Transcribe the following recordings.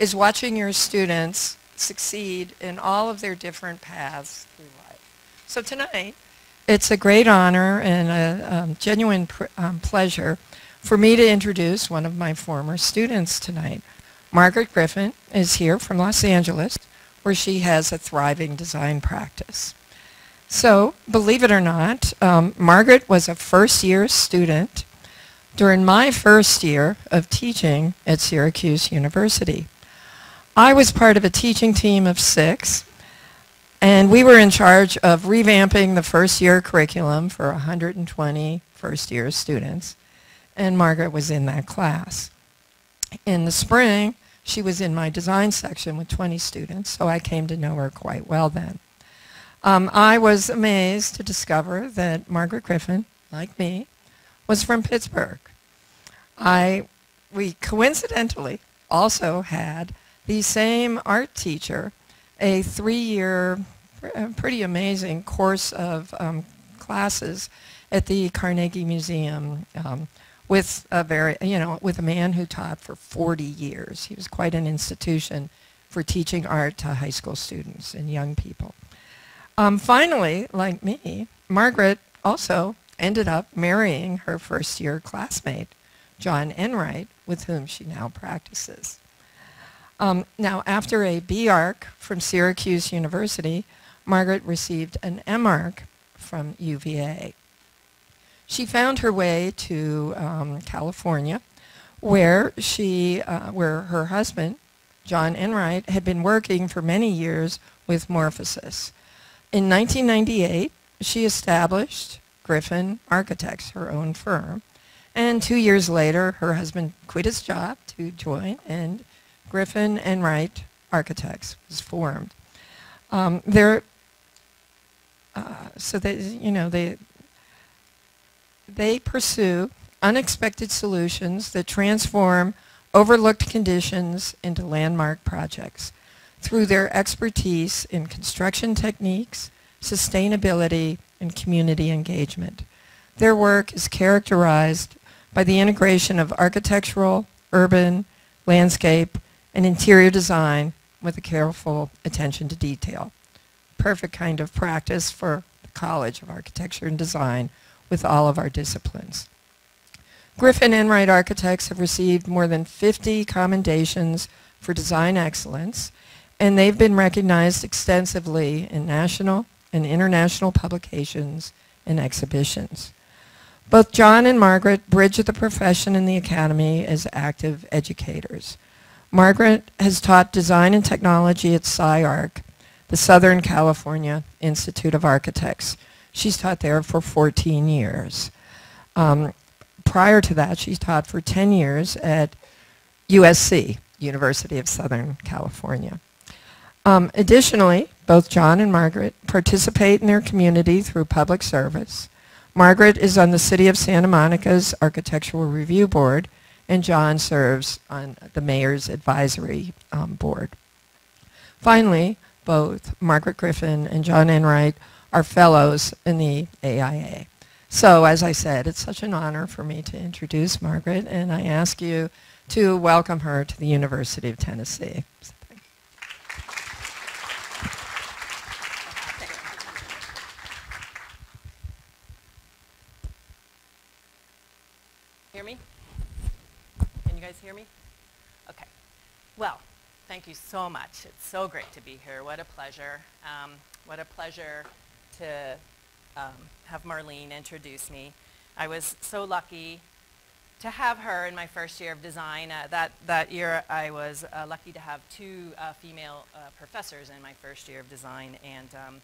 is watching your students succeed in all of their different paths through life. So tonight, it's a great honor and a um, genuine um, pleasure for me to introduce one of my former students tonight. Margaret Griffin is here from Los Angeles, where she has a thriving design practice. So, believe it or not, um, Margaret was a first year student during my first year of teaching at Syracuse University. I was part of a teaching team of six, and we were in charge of revamping the first year curriculum for 120 first year students, and Margaret was in that class. In the spring, she was in my design section with 20 students, so I came to know her quite well then. Um, I was amazed to discover that Margaret Griffin, like me, was from Pittsburgh. I, we coincidentally also had the same art teacher, a three-year, pretty amazing course of um, classes at the Carnegie Museum um, with a very, you know, with a man who taught for 40 years. He was quite an institution for teaching art to high school students and young people. Um, finally, like me, Margaret also ended up marrying her first year classmate, John Enright, with whom she now practices. Um, now, after a B.Arch from Syracuse University, Margaret received an M.Arch from UVA. She found her way to um, California, where she, uh, where her husband, John Enright, had been working for many years with Morphosis. In 1998, she established Griffin Architects, her own firm, and two years later, her husband quit his job to join, and Griffin Enright Architects was formed. Um, they're, uh, so they, you know, they, they pursue unexpected solutions that transform overlooked conditions into landmark projects through their expertise in construction techniques, sustainability, and community engagement. Their work is characterized by the integration of architectural, urban, landscape, and interior design with a careful attention to detail. Perfect kind of practice for the College of Architecture and Design with all of our disciplines. Griffin Enright Architects have received more than 50 commendations for design excellence, and they've been recognized extensively in national and international publications and exhibitions. Both John and Margaret bridge the profession and the academy as active educators. Margaret has taught design and technology at SCI-Arc, the Southern California Institute of Architects. She's taught there for 14 years. Um, prior to that, she's taught for 10 years at USC, University of Southern California. Um, additionally, both John and Margaret participate in their community through public service. Margaret is on the City of Santa Monica's Architectural Review Board, and John serves on the Mayor's Advisory um, Board. Finally, both Margaret Griffin and John Enright are fellows in the AIA. So as I said, it's such an honor for me to introduce Margaret, and I ask you to welcome her to the University of Tennessee. Thank you so much. It's so great to be here. What a pleasure. Um, what a pleasure to um, have Marlene introduce me. I was so lucky to have her in my first year of design. Uh, that, that year I was uh, lucky to have two uh, female uh, professors in my first year of design and um,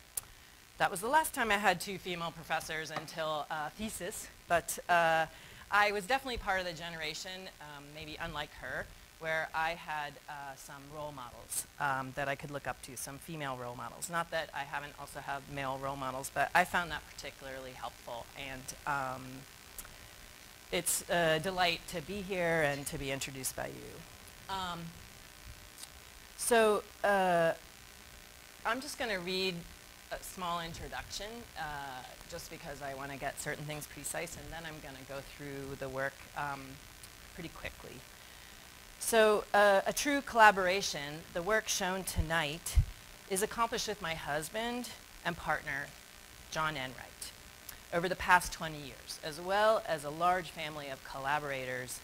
that was the last time I had two female professors until uh, thesis, but uh, I was definitely part of the generation, um, maybe unlike her, where I had uh, some role models um, that I could look up to, some female role models. Not that I haven't also had male role models, but I found that particularly helpful. And um, it's a delight to be here and to be introduced by you. Um, so uh, I'm just going to read a small introduction, uh, just because I want to get certain things precise, and then I'm going to go through the work um, pretty quickly. So uh, a true collaboration, the work shown tonight, is accomplished with my husband and partner, John Enright, over the past 20 years, as well as a large family of collaborators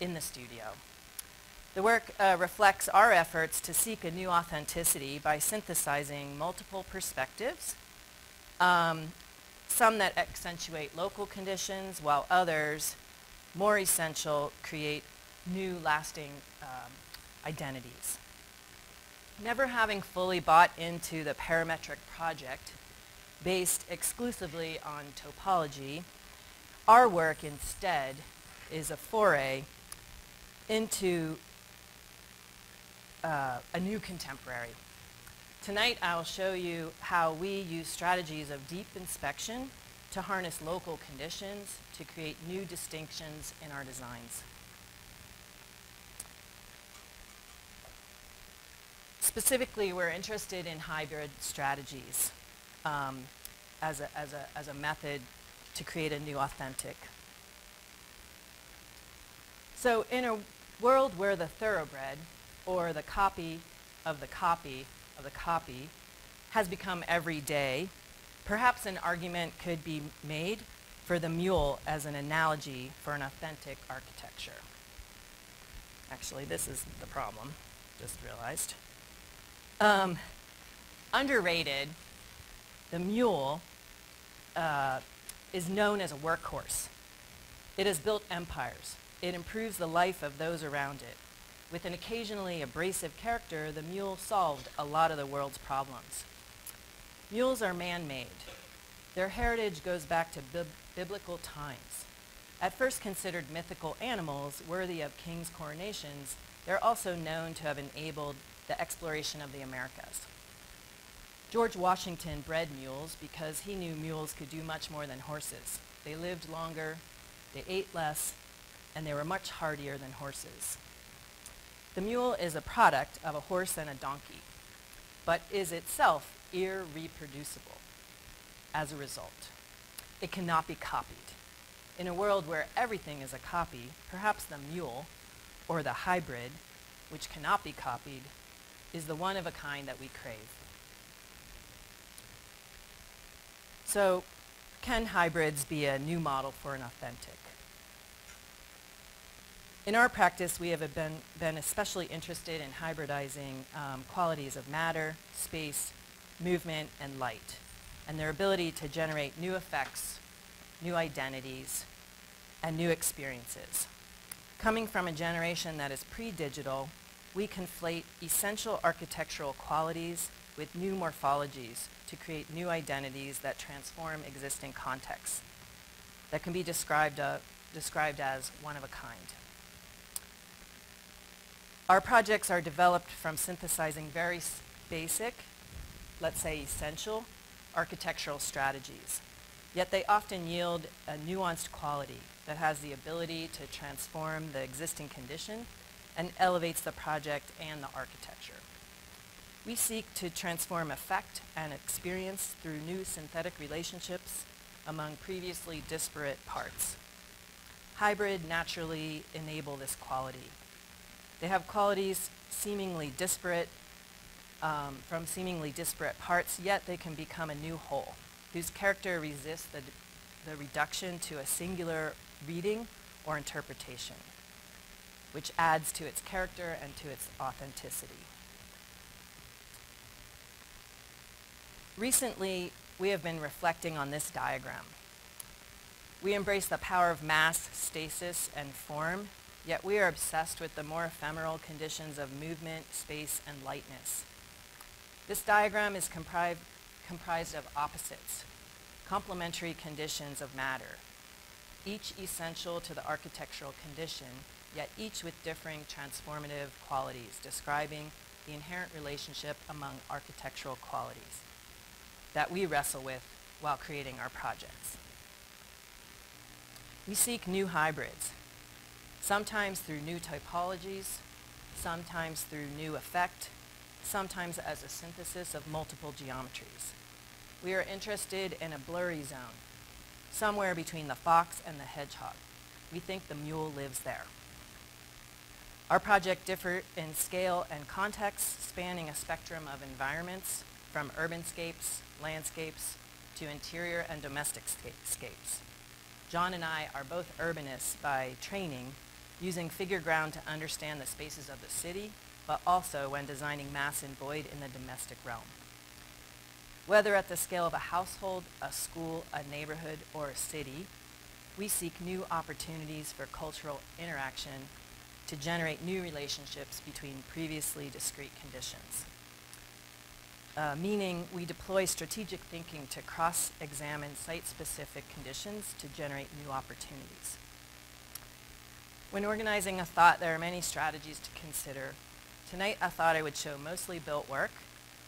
in the studio. The work uh, reflects our efforts to seek a new authenticity by synthesizing multiple perspectives, um, some that accentuate local conditions, while others, more essential, create new lasting um, identities. Never having fully bought into the parametric project based exclusively on topology, our work instead is a foray into uh, a new contemporary. Tonight I'll show you how we use strategies of deep inspection to harness local conditions to create new distinctions in our designs. Specifically, we're interested in hybrid strategies um, as, a, as, a, as a method to create a new authentic. So in a world where the thoroughbred, or the copy of the copy of the copy, has become everyday, perhaps an argument could be made for the mule as an analogy for an authentic architecture. Actually, this is the problem, just realized. Um, underrated, the mule uh, is known as a workhorse. It has built empires. It improves the life of those around it. With an occasionally abrasive character, the mule solved a lot of the world's problems. Mules are man-made. Their heritage goes back to bib biblical times. At first considered mythical animals worthy of kings' coronations, they're also known to have enabled the exploration of the Americas. George Washington bred mules because he knew mules could do much more than horses. They lived longer, they ate less, and they were much hardier than horses. The mule is a product of a horse and a donkey, but is itself irreproducible as a result. It cannot be copied. In a world where everything is a copy, perhaps the mule, or the hybrid, which cannot be copied, is the one of a kind that we crave. So can hybrids be a new model for an authentic? In our practice, we have been, been especially interested in hybridizing um, qualities of matter, space, movement, and light, and their ability to generate new effects, new identities, and new experiences. Coming from a generation that is pre-digital, we conflate essential architectural qualities with new morphologies to create new identities that transform existing contexts that can be described, uh, described as one of a kind. Our projects are developed from synthesizing very basic, let's say essential, architectural strategies. Yet they often yield a nuanced quality that has the ability to transform the existing condition and elevates the project and the architecture. We seek to transform effect and experience through new synthetic relationships among previously disparate parts. Hybrid naturally enable this quality. They have qualities seemingly disparate um, from seemingly disparate parts, yet they can become a new whole, whose character resists the, the reduction to a singular reading or interpretation which adds to its character and to its authenticity. Recently, we have been reflecting on this diagram. We embrace the power of mass, stasis, and form, yet we are obsessed with the more ephemeral conditions of movement, space, and lightness. This diagram is compri comprised of opposites, complementary conditions of matter, each essential to the architectural condition, yet each with differing transformative qualities, describing the inherent relationship among architectural qualities that we wrestle with while creating our projects. We seek new hybrids, sometimes through new typologies, sometimes through new effect, sometimes as a synthesis of multiple geometries. We are interested in a blurry zone, somewhere between the fox and the hedgehog. We think the mule lives there. Our project differed in scale and context, spanning a spectrum of environments from urbanscapes, landscapes, to interior and domestic scapes. John and I are both urbanists by training, using figure ground to understand the spaces of the city, but also when designing mass and void in the domestic realm. Whether at the scale of a household, a school, a neighborhood, or a city, we seek new opportunities for cultural interaction to generate new relationships between previously discrete conditions. Uh, meaning we deploy strategic thinking to cross-examine site-specific conditions to generate new opportunities. When organizing a thought, there are many strategies to consider. Tonight, I thought I would show mostly built work,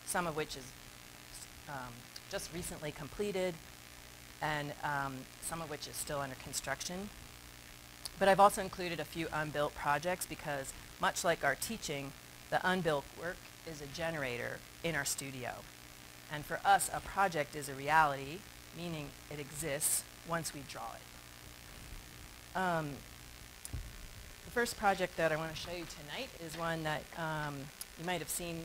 some of which is um, just recently completed, and um, some of which is still under construction. But I've also included a few unbuilt projects because much like our teaching, the unbuilt work is a generator in our studio. And for us, a project is a reality, meaning it exists once we draw it. Um, the first project that I want to show you tonight is one that um, you might have seen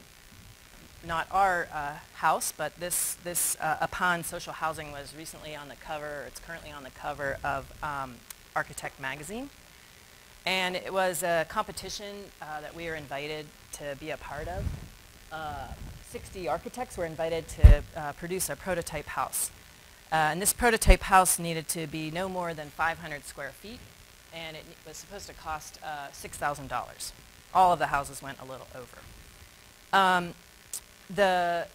not our uh, house, but this, this uh, Apan Social Housing was recently on the cover, it's currently on the cover of um, Architect Magazine. And it was a competition uh, that we were invited to be a part of. Uh, 60 architects were invited to uh, produce a prototype house. Uh, and this prototype house needed to be no more than 500 square feet, and it was supposed to cost $6,000. All of the houses went a little over. Um, the,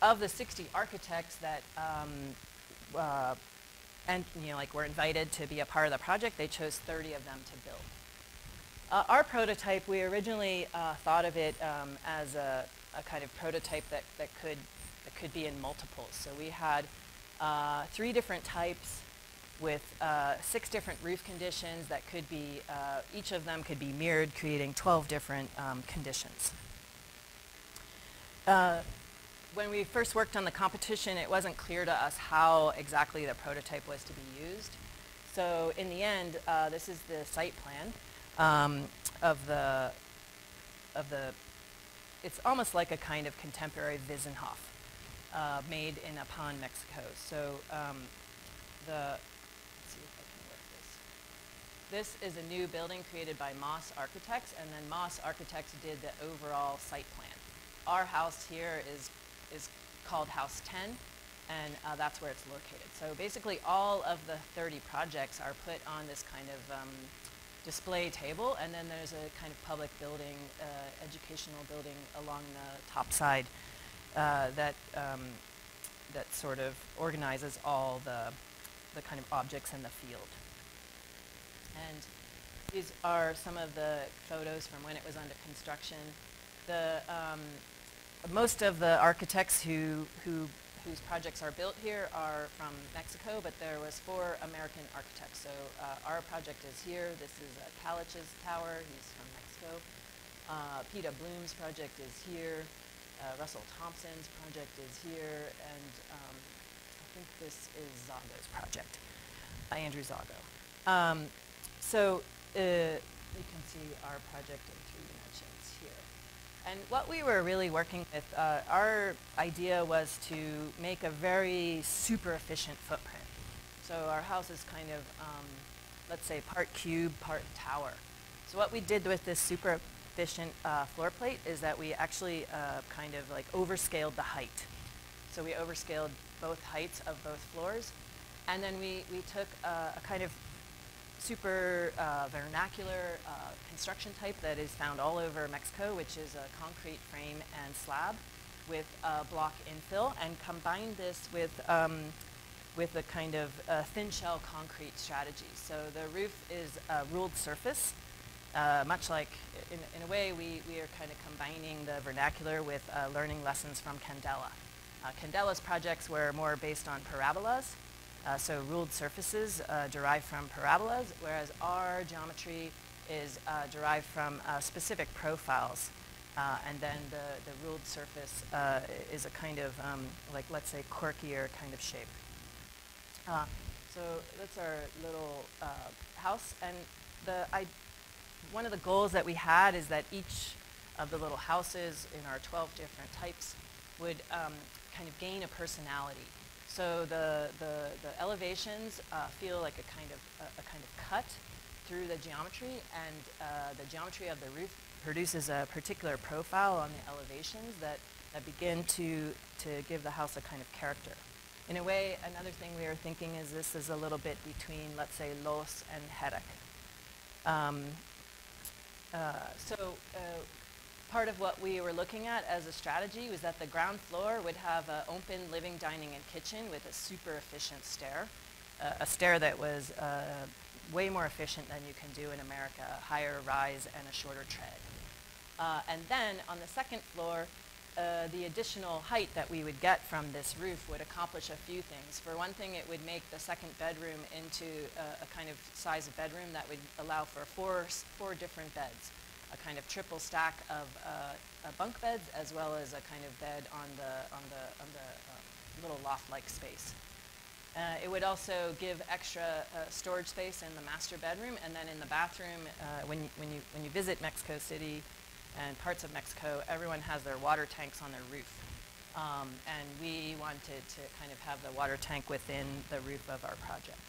of the 60 architects that um, uh, and you know like were invited to be a part of the project, they chose 30 of them to build. Uh, our prototype, we originally uh, thought of it um, as a, a, kind of prototype that, that could that could be in multiples. So we had uh, three different types with uh, six different roof conditions that could be, uh, each of them could be mirrored, creating 12 different um, conditions. When we first worked on the competition, it wasn't clear to us how exactly the prototype was to be used. So in the end, uh, this is the site plan um, of the of the. It's almost like a kind of contemporary Weissenhof uh, made in Apan, Mexico. So um, the. This is a new building created by Moss Architects, and then Moss Architects did the overall site plan our house here is, is called House 10, and uh, that's where it's located. So basically all of the 30 projects are put on this kind of um, display table, and then there's a kind of public building, uh, educational building along the top side uh, that, um, that sort of organizes all the, the kind of objects in the field. And these are some of the photos from when it was under construction. The, um, most of the architects who, who, whose projects are built here are from Mexico, but there was four American architects. So uh, our project is here. This is uh, Kalach's tower. He's from Mexico. Uh, Peter Bloom's project is here. Uh, Russell Thomsen's project is here. And um, I think this is Zago's project, uh, Andrew Zago. Um, so uh, you can see our project in three dimensions here. And what we were really working with, uh, our idea was to make a very super efficient footprint. So our house is kind of, um, let's say, part cube, part tower. So what we did with this super efficient uh, floor plate is that we actually uh, kind of like overscaled the height. So we overscaled both heights of both floors. And then we, we took a kind of super uh, vernacular uh, construction type that is found all over Mexico, which is a concrete frame and slab with a block infill, and combine this with um, with a kind of thin shell concrete strategy. So the roof is a ruled surface, uh, much like, in, in, a way, we, we are kind of combining the vernacular with uh, learning lessons from Candela. Uh, Candela's projects were more based on parabolas, uh, so ruled surfaces uh, derive from parabolas, whereas our geometry is uh, derived from uh, specific profiles. Uh, and then the, the ruled surface uh, is a kind of, um, like, let's say, quirkier kind of shape. so that's our little house. And the, I, one of the goals that we had is that each of the little houses in our 12 different types would um, kind of gain a personality. So the, the, the elevations uh, feel like a kind of, a, a, kind of cut through the geometry and uh, the geometry of the roof produces a particular profile on the elevations that, that begin to, to give the house a kind of character. In a way, another thing we are thinking is this is a little bit between, let's say, Loos and Herek. Um, uh, so uh, part of what we were looking at as a strategy was that the ground floor would have an open living, dining, and kitchen with a super efficient stair, uh, a stair that was uh, way more efficient than you can do in America, higher rise and a shorter tread. Uh, and then on the second floor, uh, the additional height that we would get from this roof would accomplish a few things. For one thing, it would make the second bedroom into a, a kind of size of bedroom that would allow for four, four different beds a kind of triple stack of uh, bunk beds as well as a kind of bed on the, on the, on the um, little loft-like space. Uh, it would also give extra uh, storage space in the master bedroom, and then in the bathroom, uh, when, you, when, you, when you visit Mexico City and parts of Mexico, everyone has their water tanks on their roof. Um, and we wanted to kind of have the water tank within the roof of our project.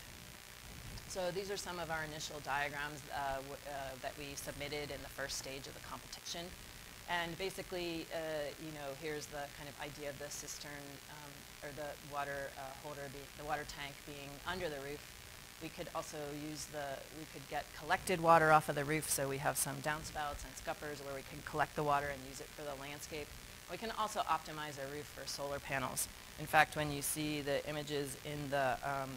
So these are some of our initial diagrams uh, uh, that we submitted in the first stage of the competition. And basically, uh, you know, here's the kind of idea of the cistern um, the water uh, holder, the water tank being under the roof. We could also use the, we could get collected water off of the roof, so we have some downspouts and scuppers where we can collect the water and use it for the landscape. We can also optimize our roof for solar panels. In fact, when you see the images in the um,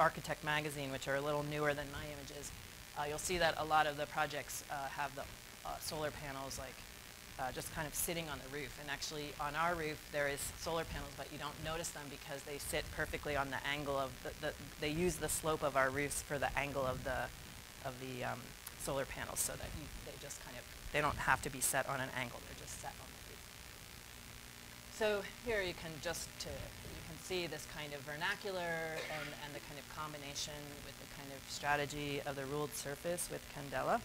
Architect magazine, which are a little newer than my images, uh, you'll see that a lot of the projects uh, have the uh, solar panels like uh, just kind of sitting on the roof. And actually on our roof there is solar panels, but you don't notice them because they sit perfectly on the angle of the, the they use the slope of our roofs for the angle of the, of the um, solar panels so that you, they just kind of, they don't have to be set on an angle, they're just set on the roof. So here you can just to you can see this kind of vernacular and, and the kind of combination with the kind of strategy of the ruled surface with Candela.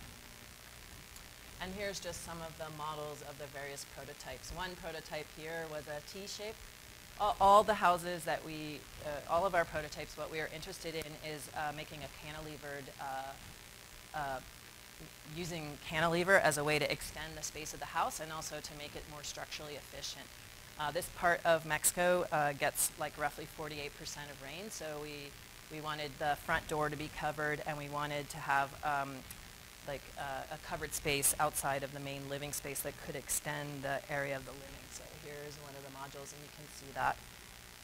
And here's just some of the models of the various prototypes. One prototype here was a T-shape. All, all, the houses that we, uh, all of our prototypes, what we are interested in is uh, making a cantilevered, uh, uh using cantilever as a way to extend the space of the house and also to make it more structurally efficient. Uh, this part of Mexico uh, gets like roughly 48% of rain, so we, we wanted the front door to be covered and we wanted to have um, like uh, a covered space outside of the main living space that could extend the area of the living. So here's one of the modules and you can see that.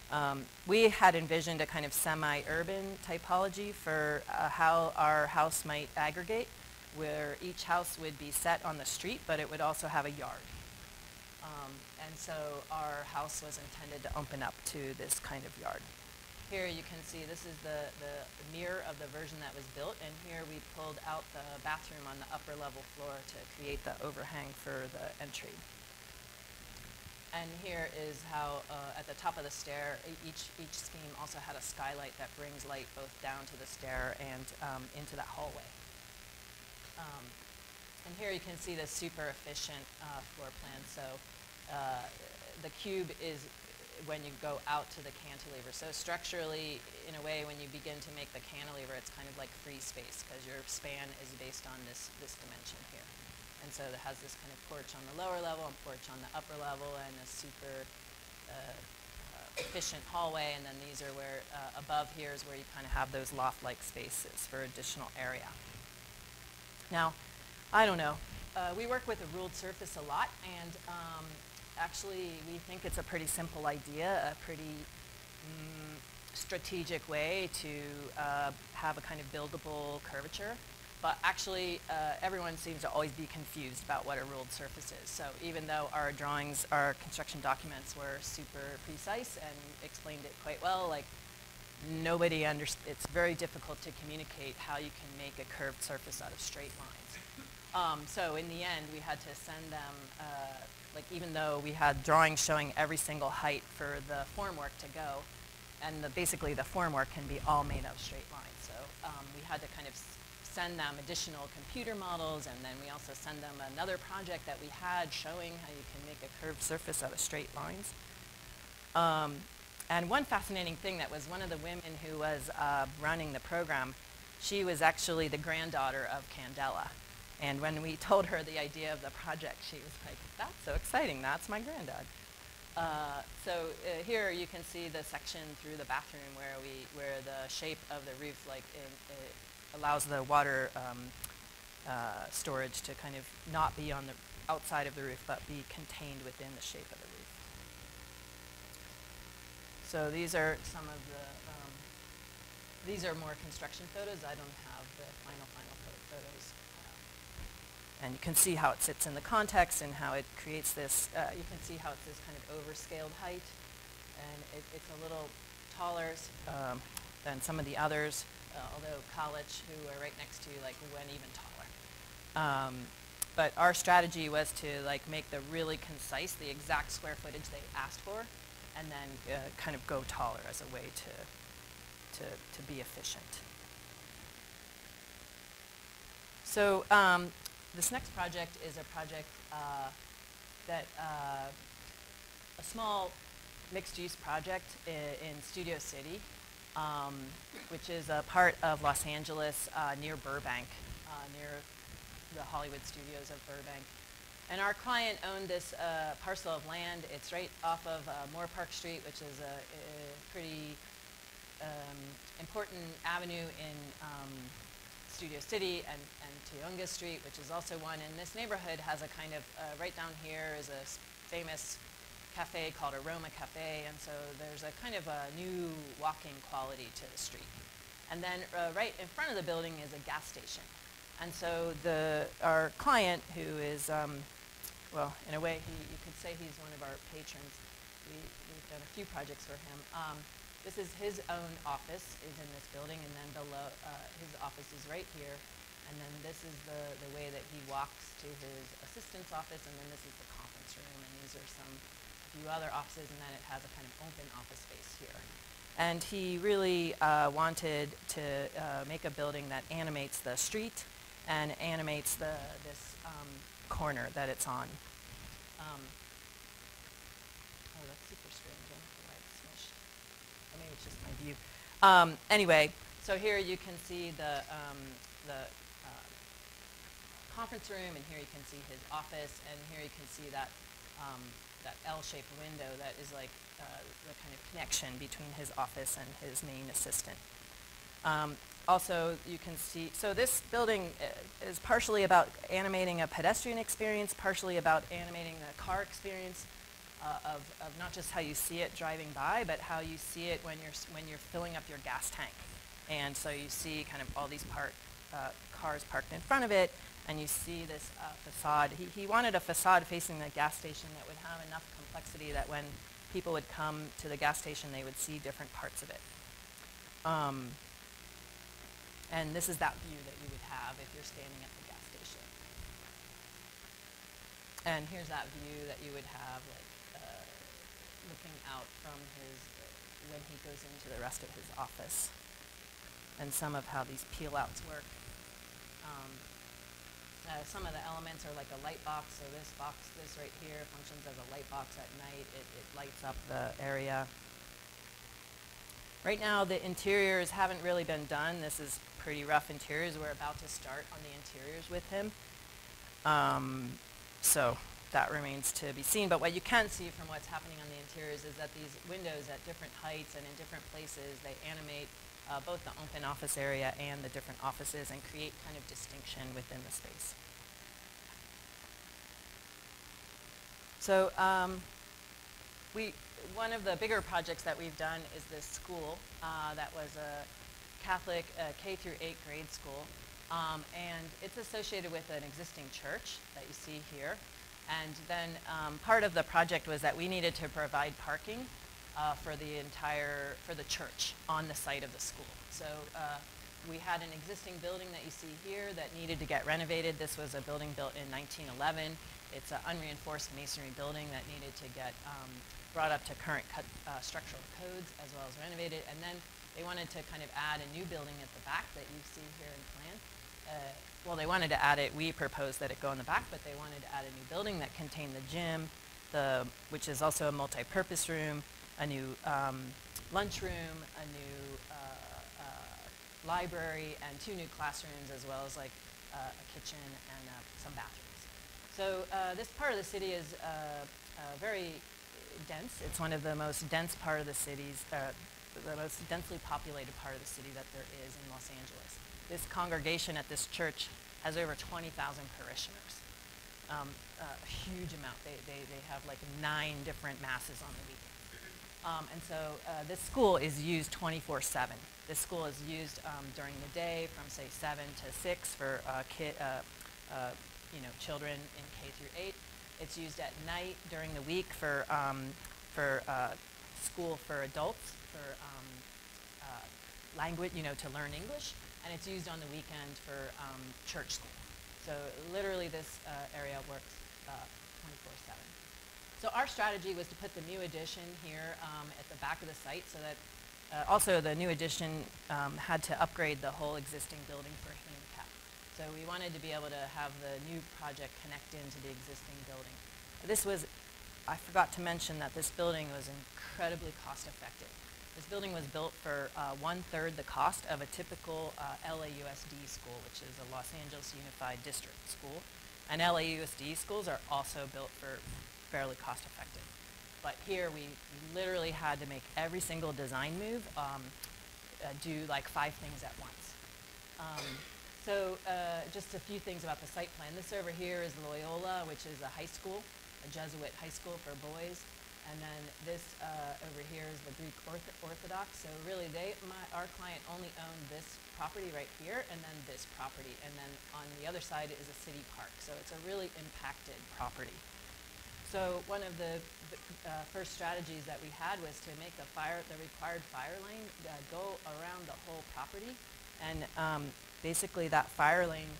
Um, we had envisioned a kind of semi-urban typology for uh, how our house might aggregate, where each house would be set on the street, but it would also have a yard. Um, and so our house was intended to open up to this kind of yard. Here you can see this is the, the, mirror of the version that was built, and here we pulled out the bathroom on the upper level floor to create the overhang for the entry. And here is how, uh, at the top of the stair, each, each scheme also had a skylight that brings light both down to the stair and um, into that hallway. Um, and here you can see the super efficient uh, floor plan. So uh, the cube is when you go out to the cantilever. So structurally, in a way, when you begin to make the cantilever, it's kind of like free space because your span is based on this, this dimension here. And so it has this kind of porch on the lower level and porch on the upper level and a super uh, uh, efficient hallway. And then these are where, uh, above here is where you kind of have those loft-like spaces for additional area. Now, I don't know. Uh, we work with a ruled surface a lot, and um, actually we think it's a pretty simple idea, a pretty mm, strategic way to uh, have a kind of buildable curvature. But actually, uh, everyone seems to always be confused about what a ruled surface is. So even though our drawings, our construction documents were super precise and explained it quite well, like nobody understands, it's very difficult to communicate how you can make a curved surface out of straight lines. Um, so in the end, we had to send them, uh, like even though we had drawings showing every single height for the formwork to go, and the, basically the formwork can be all made of straight lines. So um, we had to kind of send them additional computer models, and then we also send them another project that we had showing how you can make a curved surface out of straight lines. Um, and one fascinating thing that was one of the women who was uh, running the program, she was actually the granddaughter of Candela. And when we told her the idea of the project, she was like, that's so exciting, that's my granddad. Uh, so uh, here you can see the section through the bathroom where we, where the shape of the roof like allows the water um, uh, storage to kind of not be on the outside of the roof, but be contained within the shape of the roof. So these are some of the, um, these are more construction photos. I don't have the final, final pho- photos. Uh, and you can see how it sits in the context and how it creates this, uh, you can see how it's this kind of overscaled height. And it, it's a little taller um, than some of the others, uh, although Kalach, who are right next to you, like went even taller. Um, but our strategy was to like make the really concise, the exact square footage they asked for, and then uh, kind of go taller as a way to, to, to be efficient. So um, this next project is a project uh, that uh, a small mixed-use project in Studio City, um, which is a part of Los Angeles uh, near Burbank, uh, near the Hollywood studios of Burbank. And our client owned this uh, parcel of land. It's right off of uh, Moorpark Street, which is a, a pretty um, important avenue in um, Studio City and, and Tujunga Street, which is also one. And this neighborhood has a kind of, uh, right down here is a famous cafe called Aroma Cafe. And so there's a kind of a new walking quality to the street. And then uh, right in front of the building is a gas station. And so the, our client, who is, um, well, in a way, he, you could say he's one of our patrons. We, we've done a few projects for him. Um, this is his own office, is in this building, and then below, uh, his office is right here. And then this is the, the way that he walks to his assistant's office, and then this is the conference room, and these are some, few other offices, and then it has a kind of open office space here. And he really uh, wanted to uh, make a building that animates the street and animates the, this um, corner that it's on. Um, oh, that's super strange. I don't know why it's smushed. Or maybe it's just my view. Um, anyway, so here you can see the, um, the uh, conference room, and here you can see his office, and here you can see that, um, that L-shaped window that is like uh, the kind of connection between his office and his main assistant. Um, also, you can see, so this building uh, is partially about animating a pedestrian experience, partially about animating the car experience uh, of, of not just how you see it driving by, but how you see it when you're, when you're filling up your gas tank. And so you see kind of all these park, uh, cars parked in front of it, and you see this uh, facade. He, he wanted a facade facing the gas station that would have enough complexity that when people would come to the gas station, they would see different parts of it. Um, and this is that view that you would have if you're standing at the gas station. And here's that view that you would have, like, looking out from his, when he goes into the rest of his office. And some of how these peel outs work. Um, uh, some of the elements are like a light box, so this box, this right here, functions as a light box at night. It, it lights up the area. Right now, the interiors haven't really been done. This is pretty rough interiors. We're about to start on the interiors with him. Um, so that remains to be seen. But what you can see from what's happening on the interiors is that these windows at different heights and in different places, they animate uh, both the open office area and the different offices and create kind of distinction within the space. So um, we, one of the bigger projects that we've done is this school uh, that was a Catholic uh, K through 8 grade school. Um, and it's associated with an existing church that you see here. And then um, part of the project was that we needed to provide parking uh, for the entire, for the church on the site of the school. So uh, we had an existing building that you see here that needed to get renovated. This was a building built in 1911. It's an unreinforced masonry building that needed to get um, brought up to current uh, structural codes as well as renovated. And then they wanted to kind of add a new building at the back that you see here in plan. Well, they wanted to add it, we proposed that it go in the back, but they wanted to add a new building that contained the gym, the, which is also a multi-purpose room, a new um, lunchroom, a new uh, uh, library, and two new classrooms, as well as like uh, a kitchen and uh, some bathrooms. So uh, this part of the city is uh, very dense. It's one of the most dense part of the cities, the most densely populated part of the city that there is in Los Angeles. This congregation at this church has over 20,000 parishioners. Um, a huge amount. They, they, they have like nine different masses on the weekend. Um, and so uh, this school is used 24/7. This school is used um, during the day from say 7 to 6 for uh, kid, uh, uh, you know, children in K through 8. It's used at night during the week for um, for uh, school for adults for um, uh, language, you know, to learn English, and it's used on the weekend for um, church school. So literally, this uh, area works 24/7. So our strategy was to put the new addition here um, at the back of the site so that uh, also the new addition um, had to upgrade the whole existing building for handicap. So we wanted to be able to have the new project connect into the existing building. This was, I forgot to mention that this building was incredibly cost effective. This building was built for uh, one-third the cost of a typical uh, LAUSD school, which is a Los Angeles Unified District school. And LAUSD schools are also built for fairly cost effective. But here we, literally had to make every single design move um, uh, do like five things at once. Um, so uh, just a few things about the site plan. This over here is Loyola, which is a high school, a Jesuit high school for boys. And then this uh, over here is the Greek Orth Orthodox. So really, they, my, our client only owned this property right here, and then this property, and then on the other side is a city park. So it's a really impacted property. So one of the, the uh, first strategies that we had was to make the fire, the required fire lane uh, go around the whole property, and um, basically that fire lane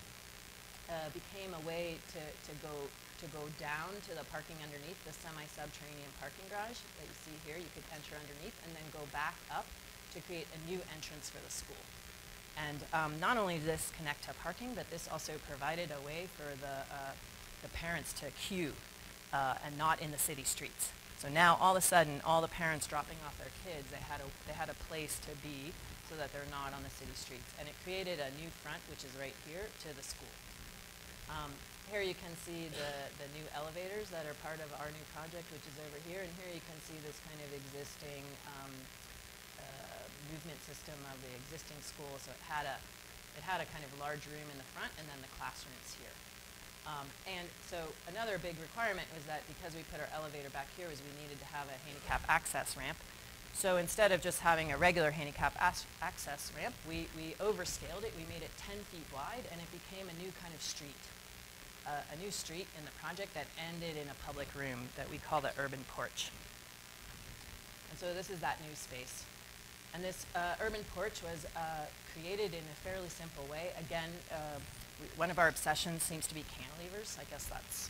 uh, became a way to, to go to go down to the parking underneath the semi-subterranean parking garage that you see here. You could enter underneath and then go back up to create a new entrance for the school. And um, not only did this connect to parking, but this also provided a way for the, uh, the parents to queue uh, and not in the city streets. So now all of a sudden, all the parents dropping off their kids, they had a, they had a place to be so that they're not on the city streets. And it created a new front, which is right here, to the school. Um, here you can see the, the new elevators that are part of our new project, which is over here. And here you can see this kind of existing um, uh, movement system of the existing school. So it had a, it had a kind of large room in the front and then the classrooms here. Um, and so another big requirement was that because we put our elevator back here was we needed to have a handicap access ramp. So instead of just having a regular handicap access ramp, we, we overscaled it. We made it 10 feet wide and it became a new kind of street. A new street in the project that ended in a public room that we call the urban porch. And so this is that new space. And this uh, urban porch was uh, created in a fairly simple way. Again, uh, one of our obsessions seems to be cantilevers. I guess that's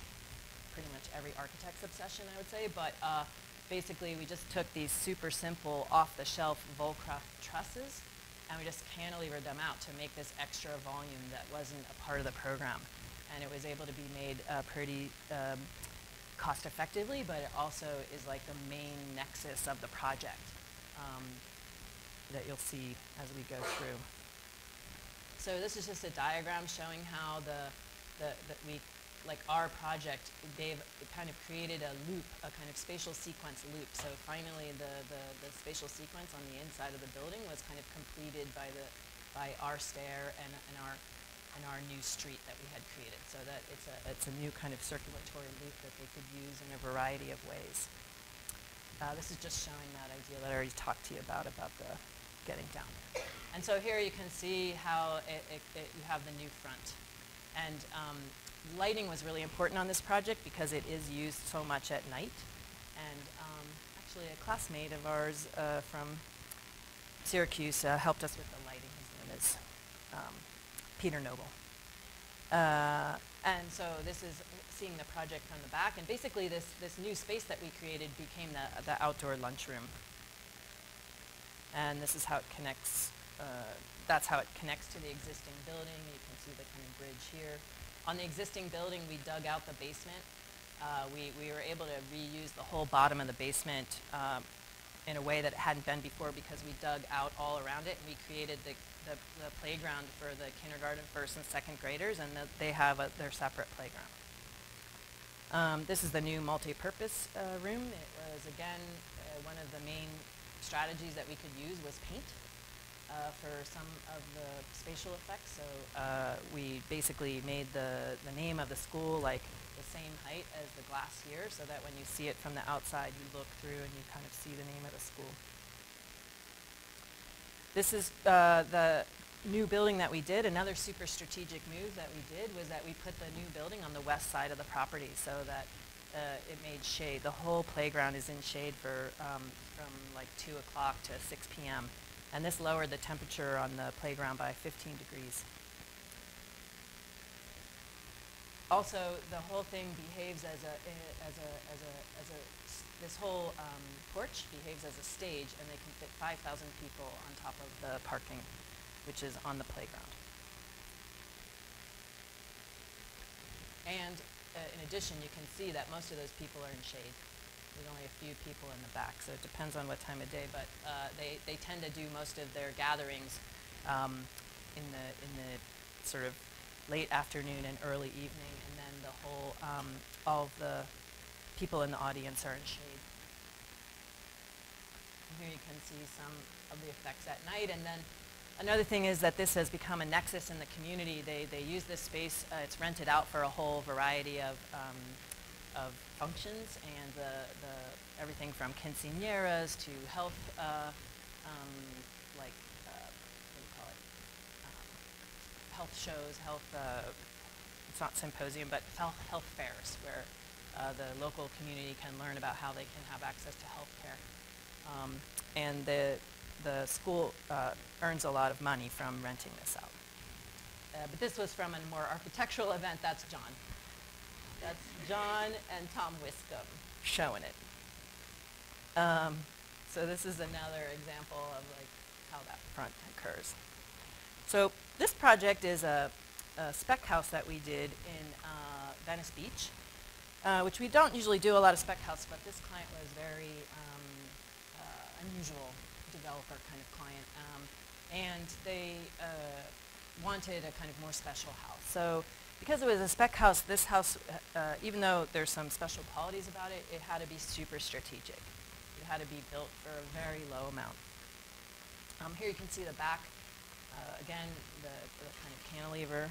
pretty much every architect's obsession, I would say. But uh, basically, we just took these super simple, off-the-shelf Vulcraft trusses, and we just cantilevered them out to make this extra volume that wasn't a part of the program. And it was able to be made uh, pretty um, cost effectively, but it also is like the main nexus of the project um, that you'll see as we go through. So this is just a diagram showing how the, the, the we, like our project they've kind of created a loop, a kind of spatial sequence loop. So finally the, the, the spatial sequence on the inside of the building was kind of completed by, the, by our stair and, and, our, and our new street that we had created. So that it's a, it's a new kind of circulatory loop that they could use in a variety of ways. Uh, this is just showing that idea that I already talked to you about, about the getting down there. And so here you can see how it, it, it, you have the new front. And um, lighting was really important on this project because it is used so much at night. And um, actually a classmate of ours uh, from Syracuse uh, helped us with the lighting. His name is um, Peter Noble. Uh, and so this is seeing the project from the back. And basically this, this new space that we created became the, the outdoor lunchroom. And this is how it connects uh, that's how it connects to the existing building. You can see the kind of bridge here. On the existing building, we dug out the basement. Uh, we, we were able to reuse the whole bottom of the basement um, in a way that it hadn't been before because we dug out all around it and we created the, the, the playground for the kindergarten, first and second graders and the, they have a, their separate playground. Um, this is the new multi-purpose uh, room. It was, again, uh, one of the main strategies that we could use was paint uh, for some of the spatial effects. So uh, we basically made the, the name of the school like the same height as the glass here so that when you see it from the outside, you look through and you kind of see the name of the school. This is uh, the new building that we did. Another super strategic move that we did was that we put the new building on the west side of the property so that uh, it made shade. The whole playground is in shade for um, from like 2 o'clock to 6 p.m. And this lowered the temperature on the playground by 15 degrees. Also, the whole thing behaves as a, eh, as a, as a, as a this whole um, porch behaves as a stage and they can fit 5,000 people on top of the parking, which is on the playground. And uh, in addition, you can see that most of those people are in shade. There's only a few people in the back, so it depends on what time of day. But uh, they, they tend to do most of their gatherings um, in the in the sort of late afternoon and early evening, and then the whole um, all the people in the audience are in shade. And here you can see some of the effects at night, and then Another thing is that this has become a nexus in the community. They, they use this space, uh, it's rented out for a whole variety of, um, of functions and the, the, everything from quinceañeras to health, uh, um, like, uh, what do you call it? Um, health shows, health, uh, it's not symposium, but health, health fairs where uh, the local community can learn about how they can have access to health care. Um, and the, the school uh, earns a lot of money from renting this out. Uh, but this was from a more architectural event. That's John. That's John and Tom Wiscombe showing it. Um, so this is another example of like how that front occurs. So this project is a, a spec house that we did in uh, Venice Beach, uh, which we don't usually do a lot of spec house, but this client was very um, uh, unusual developer kind of client. Um, and they uh, wanted a kind of more special house. So because it was a spec house, this house, uh, uh, even though there's some special qualities about it, it had to be super strategic. It had to be built for a very low amount. Um, here you can see the back. Uh, again, the, the, kind of cantilever,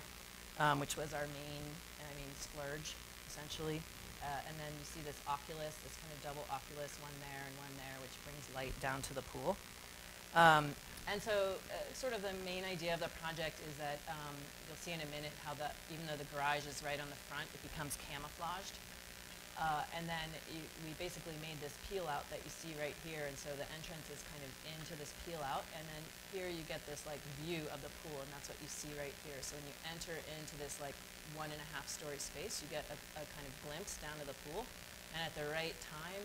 um, which was our main, I mean, splurge, essentially. Uh, and then you see this oculus, this kind of double oculus, one there and one there, which brings light down to the pool. Um, and so uh, sort of the main idea of the project is that um, you'll see in a minute how the, even though the garage is right on the front, it becomes camouflaged. Uh, and then you, we basically made this peel out that you see right here, and so the entrance is kind of into this peel out, and then here you get this like view of the pool, and that's what you see right here. So when you enter into this like one and a half story space, you get a, a kind of glimpse down to the pool, and at the right time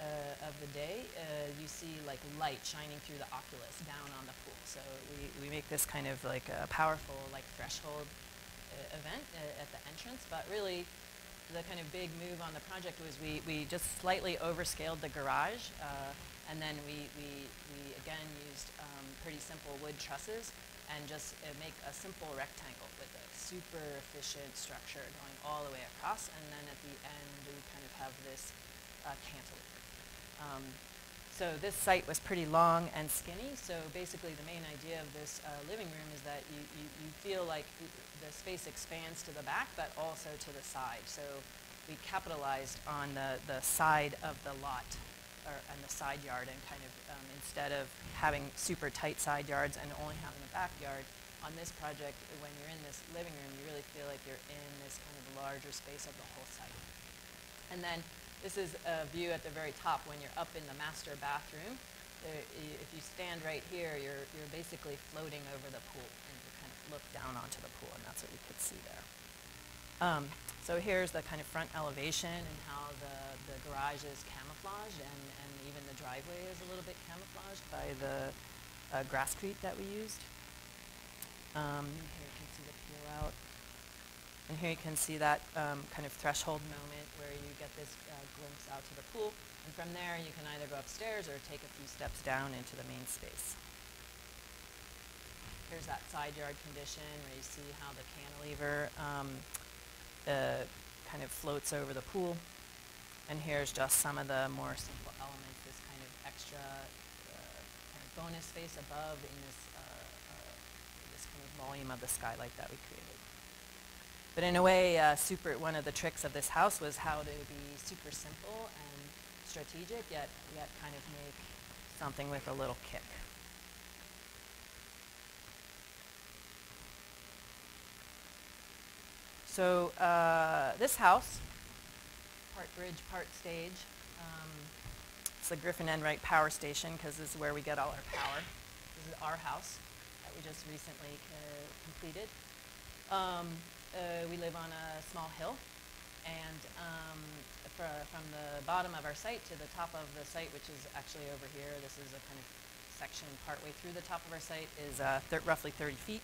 uh, of the day, uh, you see like light shining through the oculus down on the pool. So we, we make this kind of like a powerful like threshold uh, event uh, at the entrance, but really the kind of big move on the project was we, we just slightly overscaled the garage, uh, and then we, we, we again used um, pretty simple wood trusses and just uh, make a simple rectangle with a super efficient structure going all the way across, and then at the end we kind of have this uh, cantilever. Um, so this site was pretty long and skinny, so basically the main idea of this uh, living room is that you, you, you feel like the space expands to the back, but also to the side. So we capitalized on the, the side of the lot, or and the side yard, and kind of um, instead of having super tight side yards and only having a backyard, on this project, when you're in this living room, you really feel like you're in this kind of larger space of the whole site. And then this is a view at the very top when you're up in the master bathroom. If you stand right here, you're, you're basically floating over the pool and you kind of look down onto the pool and that's what you could see there. Um, so here's the kind of front elevation and how the, the garage is camouflaged and, and even the driveway is a little bit camouflaged by the, uh, grasscrete that we used. Um, here you can see the peel out. And here you can see that um, kind of threshold moment where you get this uh, glimpse out to the pool. And from there, you can either go upstairs or take a few steps down into the main space. Here's that side yard condition where you see how the cantilever um, uh, kind of floats over the pool. And here's just some of the more simple elements, this kind of extra uh, kind of bonus space above in this, uh, uh, this kind of volume of the skylight that we created. But in a way, uh, super, one of the tricks of this house was how to be super simple and strategic, yet, yet kind of make something with a little kick. So uh, this house, part bridge, part stage, um, it's the Griffin Enright Power Station because this is where we get all our power. This is our house that we just recently uh, completed. Um, uh, we live on a small hill, and um, fr- from the bottom of our site to the top of the site, which is actually over here, this is a kind of section partway through the top of our site, is uh, thir- roughly 30 feet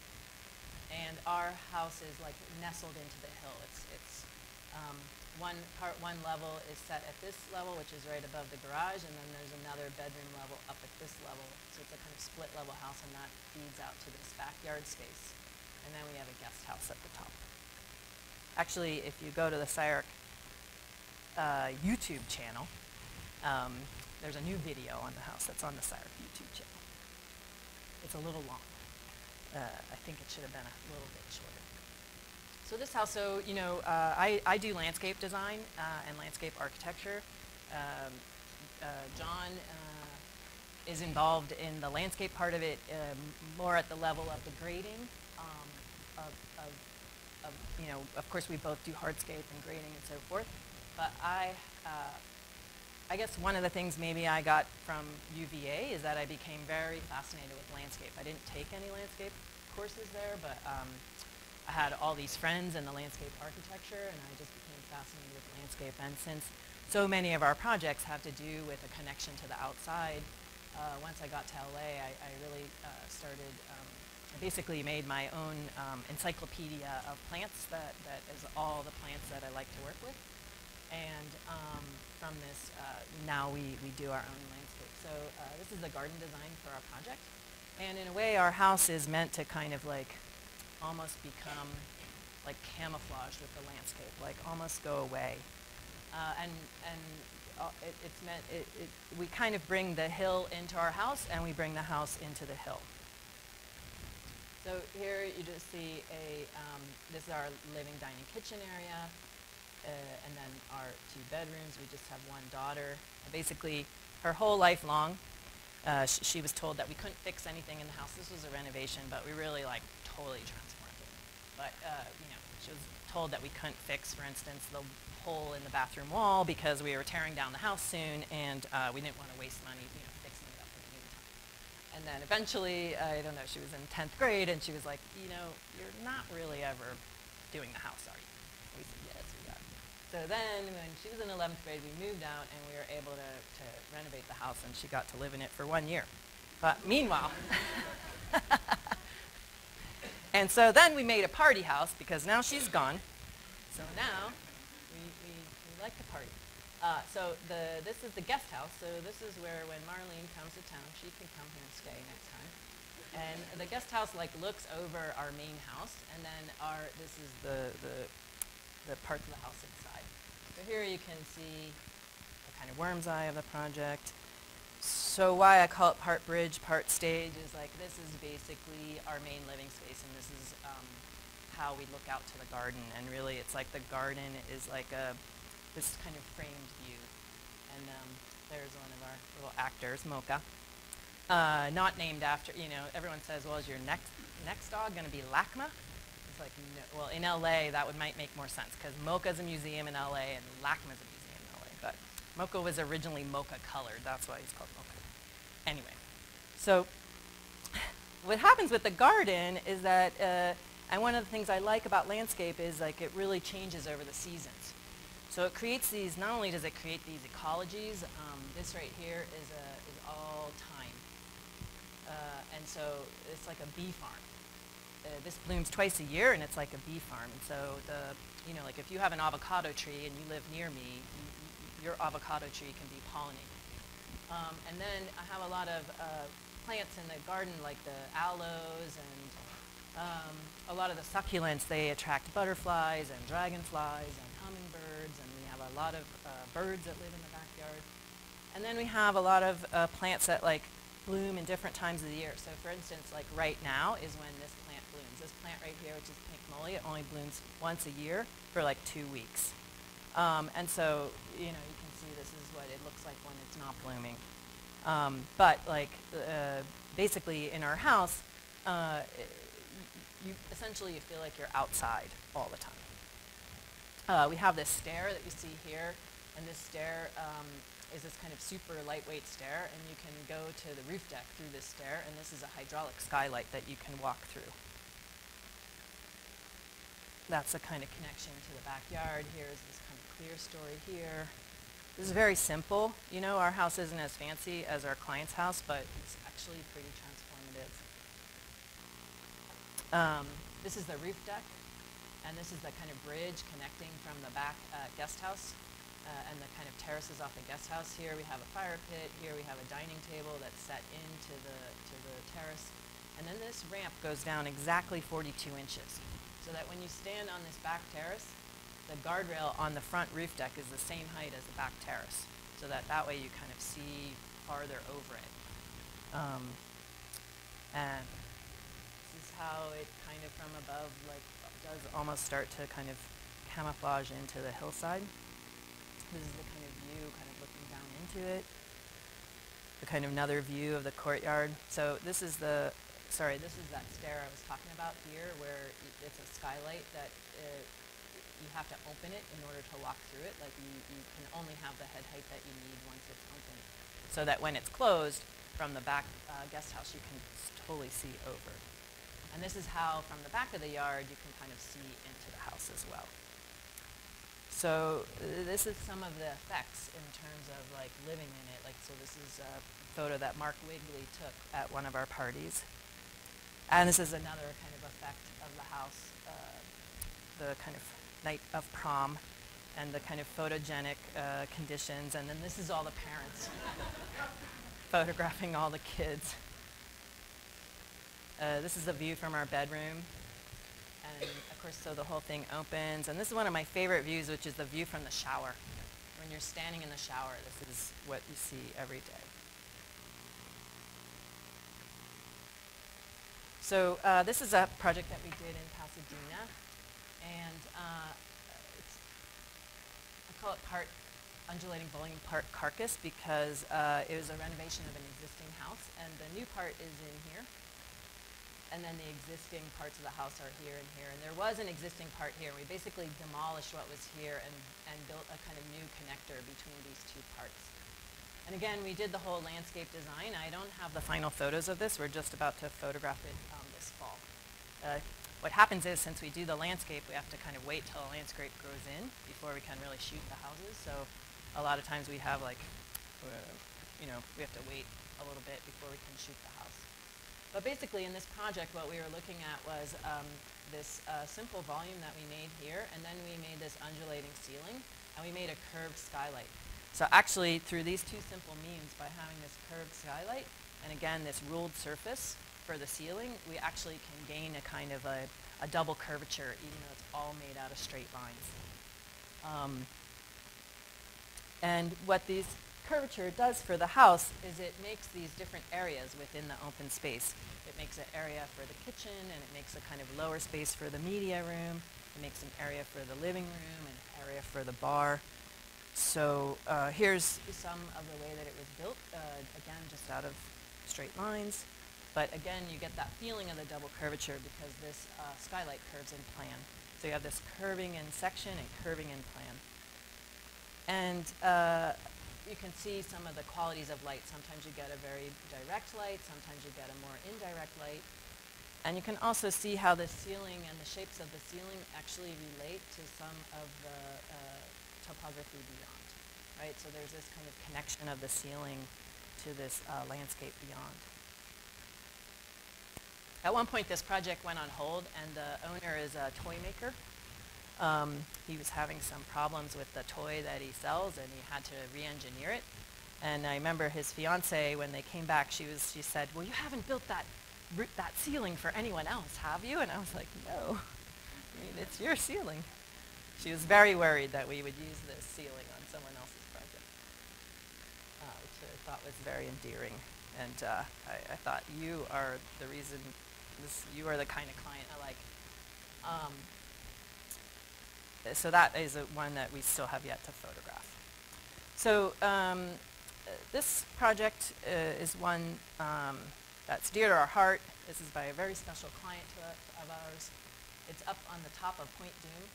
and our house is like nestled into the hill. It's, it's um, one part one level is set at this level, which is right above the garage, and then there's another bedroom level up at this level. So it's a kind of split level house, and that feeds out to this backyard space. And then we have a guest house at the top. Actually, if you go to the SCI-Arc uh, YouTube channel, um, there's a new video on the house that's on the SCI-Arc YouTube channel. It's a little long. Uh, I think it should have been a little bit shorter. So this house, so you know, uh, I, I do landscape design uh, and landscape architecture. Um, uh, John uh, is involved in the landscape part of it, um, more at the level of the grading. You know, of course we both do hardscape and grading and so forth. But I, uh, I guess one of the things maybe I got from UVA is that I became very fascinated with landscape. I didn't take any landscape courses there, but um, I had all these friends in the landscape architecture, and I just became fascinated with landscape. And since so many of our projects have to do with a connection to the outside, uh, once I got to LA, I, I really uh, started, basically made my own um, encyclopedia of plants that, that is all the plants that I like to work with. And um, from this, uh, now we, we do our own landscape. So uh, this is the garden design for our project. And in a way, our house is meant to kind of like almost become like camouflaged with the landscape, like almost go away. Uh, and and uh, it, it's meant, it, it, we kind of bring the hill into our house and we bring the house into the hill. So here you just see a, um, this is our living dining kitchen area. Uh, and then our two bedrooms. We just have one daughter. Basically, her whole life long, uh, sh- she was told that we couldn't fix anything in the house. This was a renovation, but we really like totally transformed it. But uh, you know, she was told that we couldn't fix, for instance, the hole in the bathroom wall because we were tearing down the house soon, and uh, we didn't want to waste money, you know, fixing it up in the meantime. And then eventually, I don't know, she was in 10th grade, and she was like, you know, you're not really ever doing the house, are you? We said, yes, we are. So then, when she was in 11th grade, we moved out, and we were able to, to renovate the house, and she got to live in it for one year. But meanwhile, and so then we made a party house because now she's gone. So now we, we, we like to party. Uh, so the, this is the guest house. So this is where when Marlene comes to town, she can come here and stay next time. And the guest house like looks over our main house, and then our this is the, the the parts of the house inside. So here you can see the kind of worm's eye of the project. So why I call it part bridge, part stage is like this is basically our main living space, and this is um, how we look out to the garden. And really, it's like the garden is like a this kind of framed view. And um, there's one of our little actors, Mocha. Uh, not named after, you know, everyone says, well, is your next, next dog going to be Lacma? It's like, no, well, in LA, that would might make more sense because MOCA's a museum in LA and Lacma's a museum in LA. But Mocha was originally mocha colored. That's why he's called Mocha. Anyway, so what happens with the garden is that, uh, and one of the things I like about landscape is like it really changes over the seasons. So it creates these, not only does it create these ecologies, um, this right here is, a, is all thyme. Uh, and so it's like a bee farm. Uh, this blooms twice a year, and it's like a bee farm. And so the, you know, like if you have an avocado tree and you live near me, you, your avocado tree can be pollinated. Um, and then I have a lot of uh, plants in the garden, like the aloes and um, a lot of the succulents. They attract butterflies and dragonflies and hummingbirds, and we have a lot of uh, birds that live in the backyard. And then we have a lot of uh, plants that like bloom in different times of the year. So for instance, like right now is when this plant blooms. This plant right here, which is pink muhly, it only blooms once a year for like two weeks. Um, and so, you know, you can see this is what it looks like when it's not blooming. Um, but like uh, basically in our house, uh, you essentially you feel like you're outside all the time. Uh, we have this stair that you see here, and this stair um, is this kind of super lightweight stair, and you can go to the roof deck through this stair, and this is a hydraulic skylight that you can walk through. That's a kind of connection to the backyard. Here's this kind of clerestory here. This is very simple. You know, our house isn't as fancy as our client's house, but it's actually pretty transformative. Um, this is the roof deck, and this is the kind of bridge connecting from the back uh, guest house uh, and the kind of terraces off the guest house. Here we have a fire pit. Here we have a dining table that's set into the, to the terrace. And then this ramp goes down exactly 42 inches, so that when you stand on this back terrace, the guardrail on the front roof deck is the same height as the back terrace, so that that way you kind of see farther over it. Um, and this is how it kind of from above like does almost start to kind of camouflage into the hillside. This is the kind of view kind of looking down into it. The kind of another view of the courtyard. So this is the, sorry, this is that stair I was talking about here where it's a skylight that uh, you have to open it in order to walk through it. Like you, you can only have the head height that you need once it's open. So that when it's closed, from the back uh, guest house, you can totally see over. And this is how, from the back of the yard, you can kind of see into the house as well. So uh, this is some of the effects in terms of like living in it. Like so, this is a photo that Mark Wigley took at one of our parties, and this is another kind of effect of the house, uh, the kind of night of prom and the kind of photogenic uh, conditions. And then this is all the parents photographing all the kids. Uh, this is a view from our bedroom. And of course, so the whole thing opens. And this is one of my favorite views, which is the view from the shower. When you're standing in the shower, this is what you see every day. So uh, this is a project that we did in Pasadena. And uh, I call it part undulating bowling part carcass because uh, it was a renovation of an existing house. And the new part is in here. And then the existing parts of the house are here and here. And there was an existing part here. We basically demolished what was here and, and built a kind of new connector between these two parts. And again, we did the whole landscape design. I don't have the final photos of this. We're just about to photograph it um, this fall. Uh, what happens is since we do the landscape, we have to kind of wait till the landscape grows in before we can really shoot the houses. So a lot of times we have like, uh, you know, we have to wait a little bit before we can shoot the house. But basically in this project, what we were looking at was um, this uh, simple volume that we made here, and then we made this undulating ceiling, and we made a curved skylight. So actually, through these two simple means, by having this curved skylight, and again, this ruled surface, for the ceiling, we actually can gain a kind of a, a double curvature even though it's all made out of straight lines. Um, and what this curvature does for the house is it makes these different areas within the open space. It makes an area for the kitchen and it makes a kind of lower space for the media room. It makes an area for the living room and an area for the bar. So uh, here's some of the way that it was built, uh, again just out of straight lines. But again, you get that feeling of the double curvature because this uh, skylight curves in plan. So you have this curving in section and curving in plan. And uh, you can see some of the qualities of light. Sometimes you get a very direct light, sometimes you get a more indirect light. And you can also see how the ceiling and the shapes of the ceiling actually relate to some of the uh, topography beyond, right? So there's this kind of connection of the ceiling to this uh, landscape beyond. At one point, this project went on hold, and the owner is a toy maker. Um, he was having some problems with the toy that he sells, and he had to re-engineer it. And I remember his fiance, when they came back, she was she said, "Well, you haven't built that that ceiling for anyone else, have you?" And I was like, "No, I mean it's your ceiling." She was very worried that we would use this ceiling on someone else's project, uh, which I thought was very endearing. And uh, I, I thought you are the reason. This, you are the kind of client I like. Um, so that is a, one that we still have yet to photograph. So um, this project uh, is one um, that's dear to our heart. This is by a very special client to of ours. It's up on the top of Point Dume.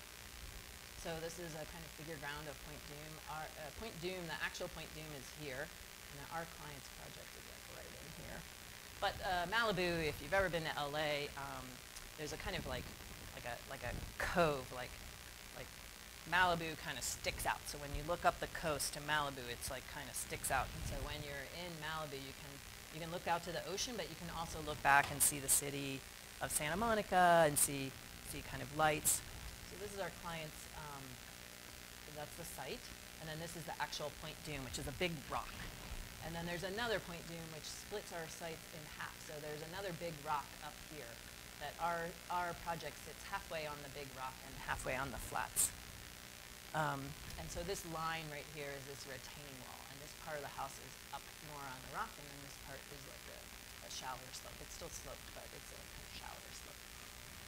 So this is a kind of figure ground of Point Dume. Our, uh, Point Dume, the actual Point Dume is here, and our client's project is like right in here. But uh, Malibu, if you've ever been to LA, um, there's a kind of like, like a like a cove, like Malibu kind of sticks out. So when you look up the coast to Malibu, it's like kind of sticks out. And so when you're in Malibu, you can you can look out to the ocean, but you can also look back and see the city of Santa Monica and see see kind of lights. So this is our client's. Um, that's the site, and then this is the actual Point Dume, which is a big rock. And then there's another Point Dume which splits our sites in half. So there's another big rock up here that our, our project sits halfway on the big rock and halfway on the flats. Um, and so this line right here is this retaining wall, and this part of the house is up more on the rock, and then this part is like a, a shallower slope. It's still sloped, but it's a kind of shallower slope.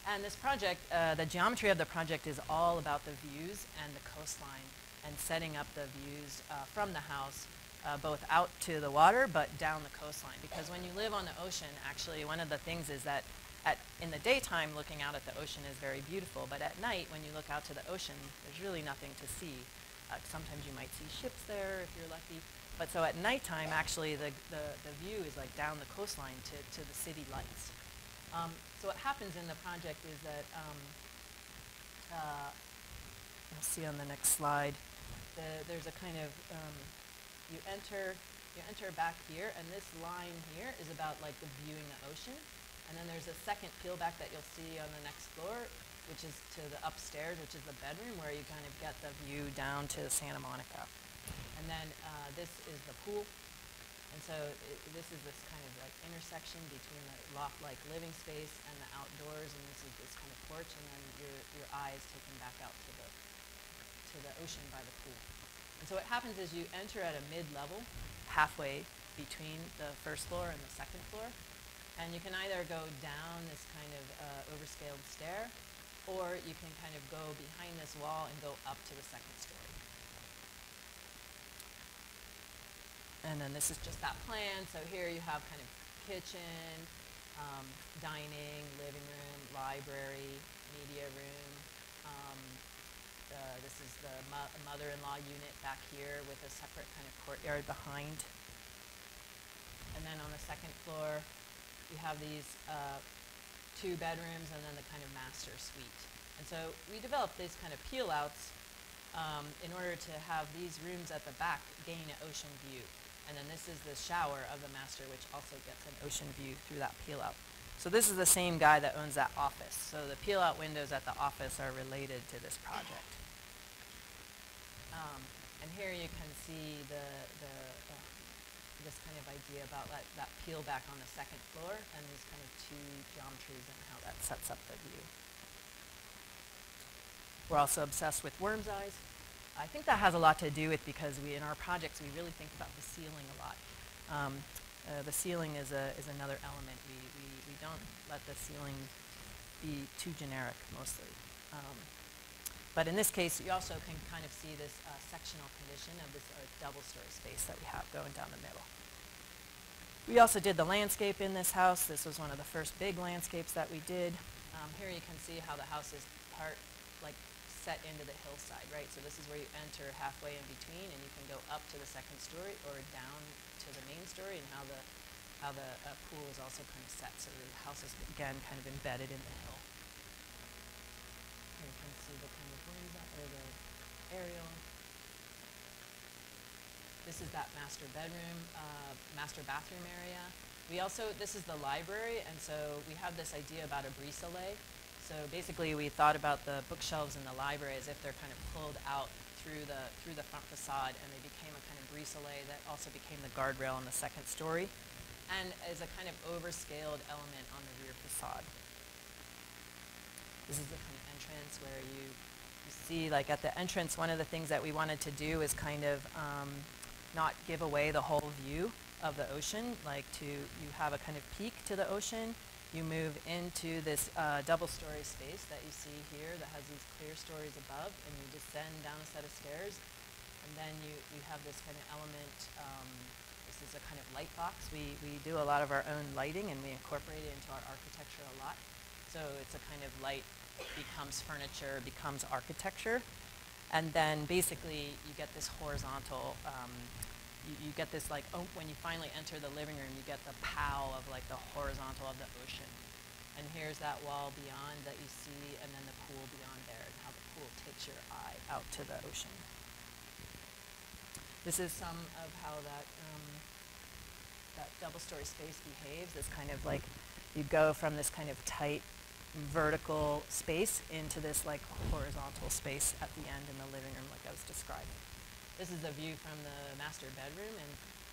And this project, uh, the geometry of the project is all about the views and the coastline and setting up the views uh, from the house uh, both out to the water but down the coastline. Because when you live on the ocean, actually one of the things is that at, in the daytime looking out at the ocean is very beautiful, but at night when you look out to the ocean, there's really nothing to see. Uh, sometimes you might see ships there if you're lucky. But so at nighttime, actually, the, the, the view is like down the coastline to, to the city lights. Um, so what happens in the project is that, um, uh, you'll see on the next slide, the, there's a kind of, um, you enter, you enter back here, and this line here is about like the viewing the ocean. And then there's a second peel back that you'll see on the next floor, which is to the upstairs, which is the bedroom, where you kind of get the view down to Santa Monica. And then uh, this is the pool. And so i this is this kind of like intersection between the loft-like living space and the outdoors, and this is this kind of porch, and then your, your eye is taken back out to the, to the ocean by the pool. And so what happens is you enter at a mid-level, halfway between the first floor and the second floor, and you can either go down this kind of uh, overscaled stair, or you can kind of go behind this wall and go up to the second story. And then this is just that plan. So here you have kind of kitchen, um, dining, living room, library, media room. Um, uh, this is the mo- mother-in-law unit back here with a separate kind of courtyard behind. And then on the second floor, you have these uh, two bedrooms and then the kind of master suite. And so we developed these kind of peel outs um, in order to have these rooms at the back gain an ocean view. And then this is the shower of the master, which also gets an ocean view through that peel out. So this is the same guy that owns that office. So the peel out windows at the office are related to this project. Um, and here you can see the, the this kind of idea about that, that peel back on the second floor and these kind of two geometries and how that sets up the view. We're also obsessed with worm's eyes. I think that has a lot to do with because we, in our projects, we really think about the ceiling a lot. Um, uh, the ceiling is, a, is another element. We, we, we don't let the ceiling be too generic, mostly. Um, but in this case, you also can kind of see this uh, sectional condition of this uh, double-story space that we have going down the middle. We also did the landscape in this house. This was one of the first big landscapes that we did. Um, here you can see how the house is part, like, set into the hillside, right? So this is where you enter halfway in between, and you can go up to the second story or down to the main story, and how the how the uh, pool is also kind of set. So the house is again kind of embedded in the hill. Here you can see the kind of winds out or the aerial. This is that master bedroom, uh, master bathroom area. We also, this is the library, and so we have this idea about a brise-soleil. So basically, we thought about the bookshelves in the library as if they're kind of pulled out through the, through the front facade, and they became a kind of brise-soleil that also became the guardrail on the second story, and is a kind of overscaled element on the rear facade. This is the kind of entrance where you, you see, like at the entrance, one of the things that we wanted to do is kind of um, not give away the whole view of the ocean, like to, you have a kind of peek to the ocean, you move into this uh, double-story space that you see here that has these clerestories above, and you descend down a set of stairs, and then you, you have this kind of element, um, this is a kind of light box. We, we do a lot of our own lighting, and we incorporate it into our architecture a lot. So it's a kind of light becomes furniture, becomes architecture. And then basically you get this horizontal, um, you, you get this like, oh, when you finally enter the living room, you get the pow of like the horizontal of the ocean. And here's that wall beyond that you see, and then the pool beyond there, and how the pool takes your eye out to the ocean. This is some of how that, um, that double-story space behaves. This kind of like, you go from this kind of tight vertical space into this like horizontal space at the end in the living room like I was describing. This is a view from the master bedroom and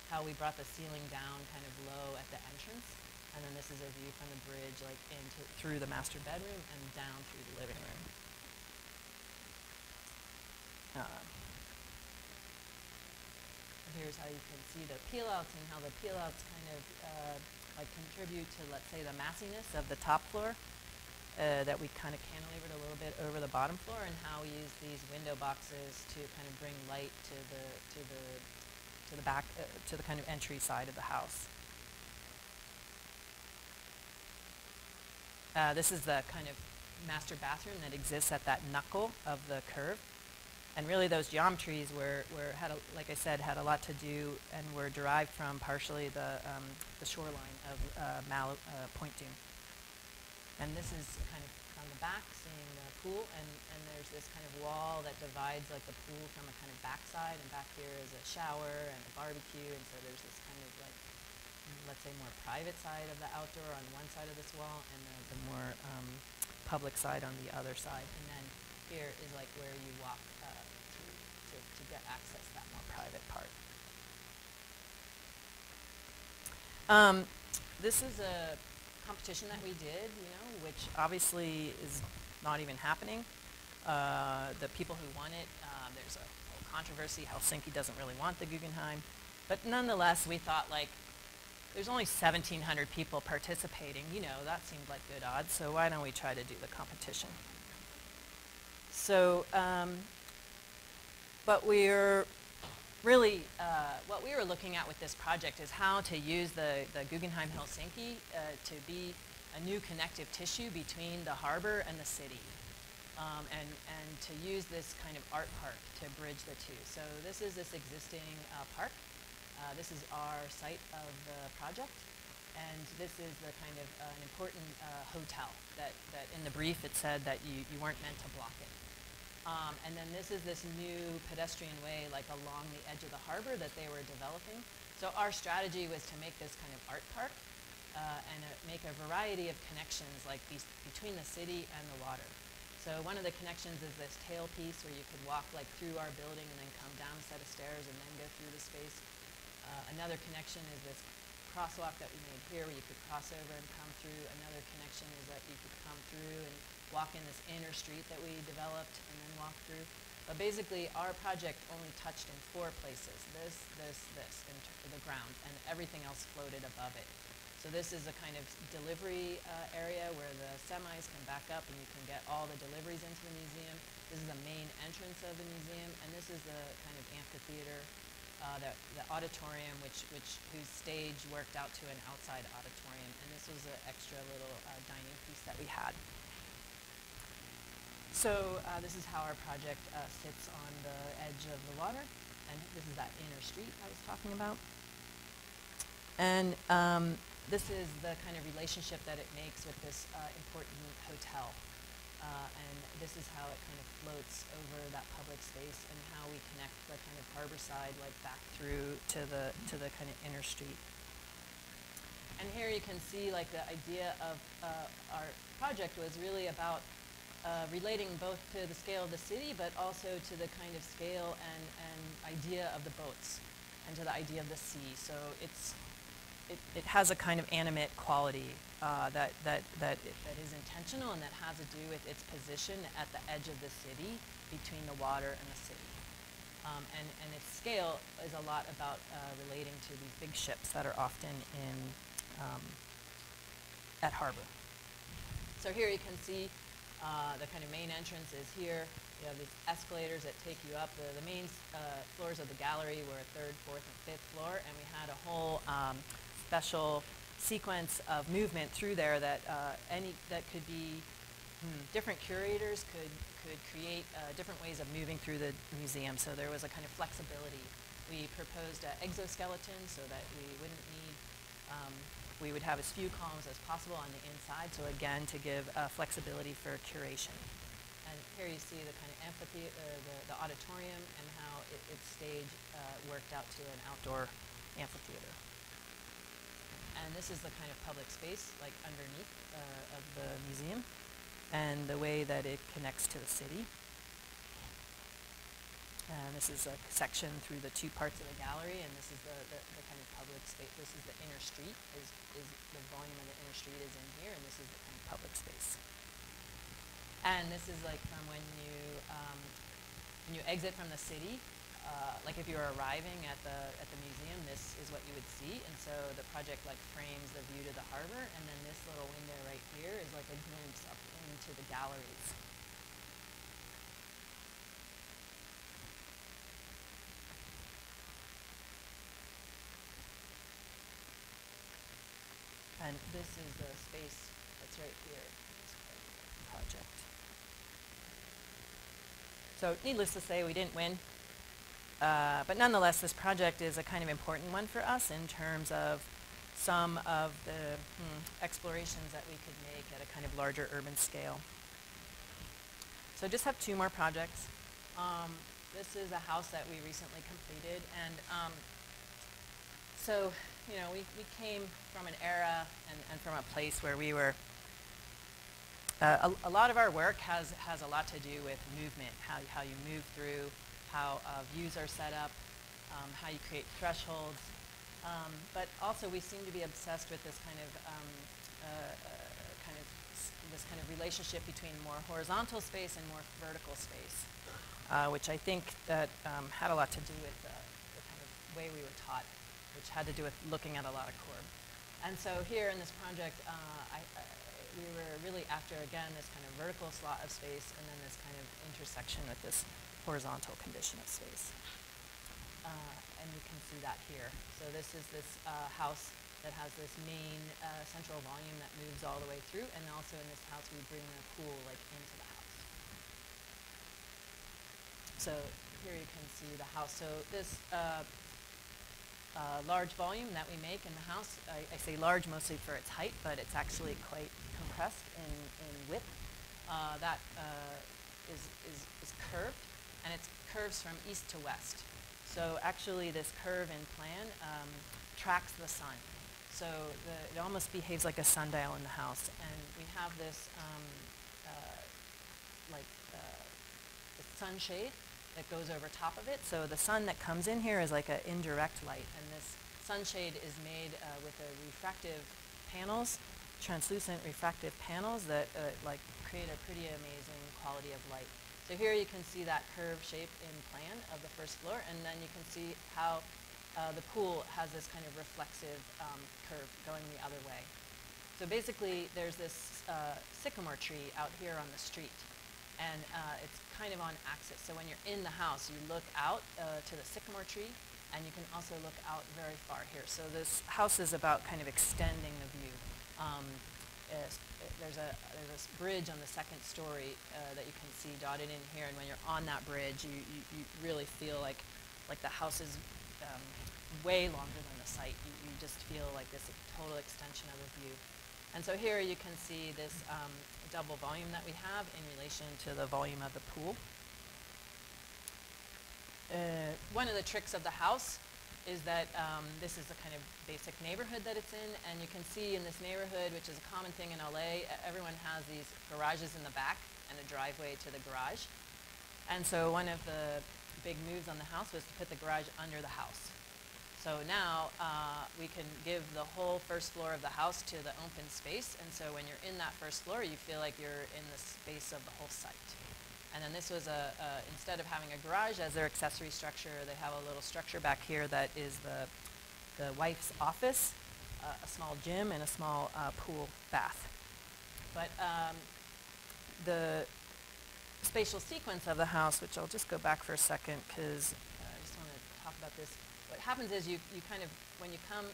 how we brought the ceiling down kind of low at the entrance. And then this is a view from the bridge like into through the master bedroom and down through the living room. Uh, here's how you can see the peel outs and how the peel outs kind of uh, like contribute to let's say the massiness of the top floor uh, that we kind of cantilevered a little bit over the bottom floor and how we use these window boxes to kind of bring light to the to the to the back uh, to the kind of entry side of the house. Uh, this is the kind of master bathroom that exists at that knuckle of the curve. And really those geometries were, were had a, like I said, had a lot to do and were derived from partially the, um, the shoreline of uh, Mal- uh, Point Dume. And this is kind of on the back, seeing the pool, and, and there's this kind of wall that divides like the pool from a kind of backside, and back here is a shower and a barbecue, and so there's this kind of like, let's say more private side of the outdoor on one side of this wall, and the, the more um, public side on the other side. And then here is like where you walk uh, to, to, to get access to that more private part. Um, this is a competition that we did, you know, which obviously is not even happening. Uh, the people who won it, um, there's a whole controversy. Helsinki doesn't really want the Guggenheim. But nonetheless, we thought like, there's only 1,700 people participating. You know, that seemed like good odds, so why don't we try to do the competition? So, um, but we're really, uh, what we were looking at with this project is how to use the, the Guggenheim Helsinki uh, to be a new connective tissue between the harbor and the city. Um, and, and to use this kind of art park to bridge the two. So this is this existing uh, park. Uh, this is our site of the project. And this is the kind of uh, an important uh, hotel that, that in the brief it said that you, you weren't meant to block it. Um, and then this is this new pedestrian way like along the edge of the harbor that they were developing. So our strategy was to make this kind of art park uh, and uh, make a variety of connections like these between the city and the water. So one of the connections is this tailpiece where you could walk like through our building and then come down a set of stairs and then go through the space. Uh, another connection is this crosswalk that we made here where you could cross over and come through. Another connection is that you could come through and walk in this inner street that we developed and then walk through. But basically, our project only touched in four places, this, this, this, in the ground, and everything else floated above it. So this is a kind of delivery uh, area where the semis can back up and you can get all the deliveries into the museum. This is the main entrance of the museum, and this is the kind of amphitheater, uh, the, the auditorium, which, which, whose stage worked out to an outside auditorium. And this was an extra little uh, dining piece that we had. So uh, this is how our project uh, sits on the edge of the water, and this is that inner street I was talking about. And um, this is the kind of relationship that it makes with this uh, important hotel. Uh, and this is how it kind of floats over that public space and how we connect the kind of harbor side like back through to the to the kind of inner street. And here you can see like the idea of uh, our project was really about uh, relating both to the scale of the city, but also to the kind of scale and, and idea of the boats and to the idea of the sea. So it's, it, it has a kind of animate quality uh, that, that, that, that is intentional and that has to do with its position at the edge of the city between the water and the city. Um, and, and its scale is a lot about uh, relating to these big ships that are often in um, at harbor. So here you can see uh, the kind of main entrance is here. You have these escalators that take you up. The, the main uh, floors of the gallery were third, fourth, and fifth floor, and we had a whole um, special sequence of movement through there that uh, any that could be hmm, different curators could could create uh, different ways of moving through the museum. So there was a kind of flexibility. We proposed an exoskeleton so that we wouldn't need um, we would have as few columns as possible on the inside, so again, to give uh, flexibility for curation. And here you see the kind of amphitheater, uh, the, the auditorium, and how it, its stage uh, worked out to an outdoor amphitheater. And this is the kind of public space, like underneath uh, of the museum, and the way that it connects to the city. And this is a section through the two parts of the gallery, and this is the, the, the kind of public space. This is the inner street, is, is the volume of the inner street is in here, and this is the kind of public space. And this is like from when you, um, when you exit from the city, uh, like if you were arriving at the, at the museum, this is what you would see. And so the project like frames the view to the harbor, and then this little window right here is like a glimpse up into the galleries. And this is the space that's right here, this project. So needless to say, we didn't win. Uh, but nonetheless, this project is a kind of important one for us in terms of some of the hmm, explorations that we could make at a kind of larger urban scale. So I just have two more projects. Um, this is a house that we recently completed, and um, so you know, we, we came from an era and, and from a place where we were, uh, a, a, lot of our work has, has a lot to do with movement, how, how you move through, how uh, views are set up, um, how you create thresholds. Um, but also we seem to be obsessed with this kind of, um, uh, uh kind of this kind of relationship between more horizontal space and more vertical space, uh, which I think that um, had a lot to do with the kind of way we were taught which had to do with looking at a lot of chord. And so here in this project, uh, I, uh, we were really after, again, this kind of vertical slot of space and then this kind of intersection with this horizontal condition of space. Uh, and you can see that here. So this is this uh, house that has this main uh, central volume that moves all the way through, and also in this house we bring the pool like into the house. So here you can see the house. So this uh, large volume that we make in the house. I, I, say large mostly for its height, but it's actually quite compressed in, in width. Uh, that uh, is, is, is curved, and it curves from east to west. So actually this curve in plan um, tracks the sun. So the, it almost behaves like a sundial in the house. And we have this um, uh, like uh, sunshade that goes over top of it. So the sun that comes in here is like an indirect light, and this sunshade is made uh, with a refractive panels, translucent refractive panels that uh, like create a pretty amazing quality of light. So here you can see that curve shape in plan of the first floor, and then you can see how uh, the pool has this kind of reflexive um, curve going the other way. So basically, there's this uh, sycamore tree out here on the street, and uh, it's kind of on axis. So when you're in the house, you look out uh, to the sycamore tree, and you can also look out very far here. So this house is about kind of extending the view. Um, there's a there's a bridge on the second story uh, that you can see dotted in here, and when you're on that bridge, you, you, you really feel like like the house is um, way longer than the site. You, you just feel like this total extension of the view. And so here you can see this um, double volume that we have in relation to the volume of the pool. Uh, one of the tricks of the house is that um, this is the kind of basic neighborhood that it's in, and you can see in this neighborhood, which is a common thing in LA, everyone has these garages in the back and a driveway to the garage. And so one of the big moves on the house was to put the garage under the house. So now uh, we can give the whole first floor of the house to the open space, and so when you're in that first floor, you feel like you're in the space of the whole site. And then this was a, a instead of having a garage as their accessory structure, they have a little structure back here that is the the wife's office, uh, a small gym, and a small uh, pool bath. But um, the spatial sequence of the house, which I'll just go back for a second because I just want to talk about this. What happens is you, you kind of, when you come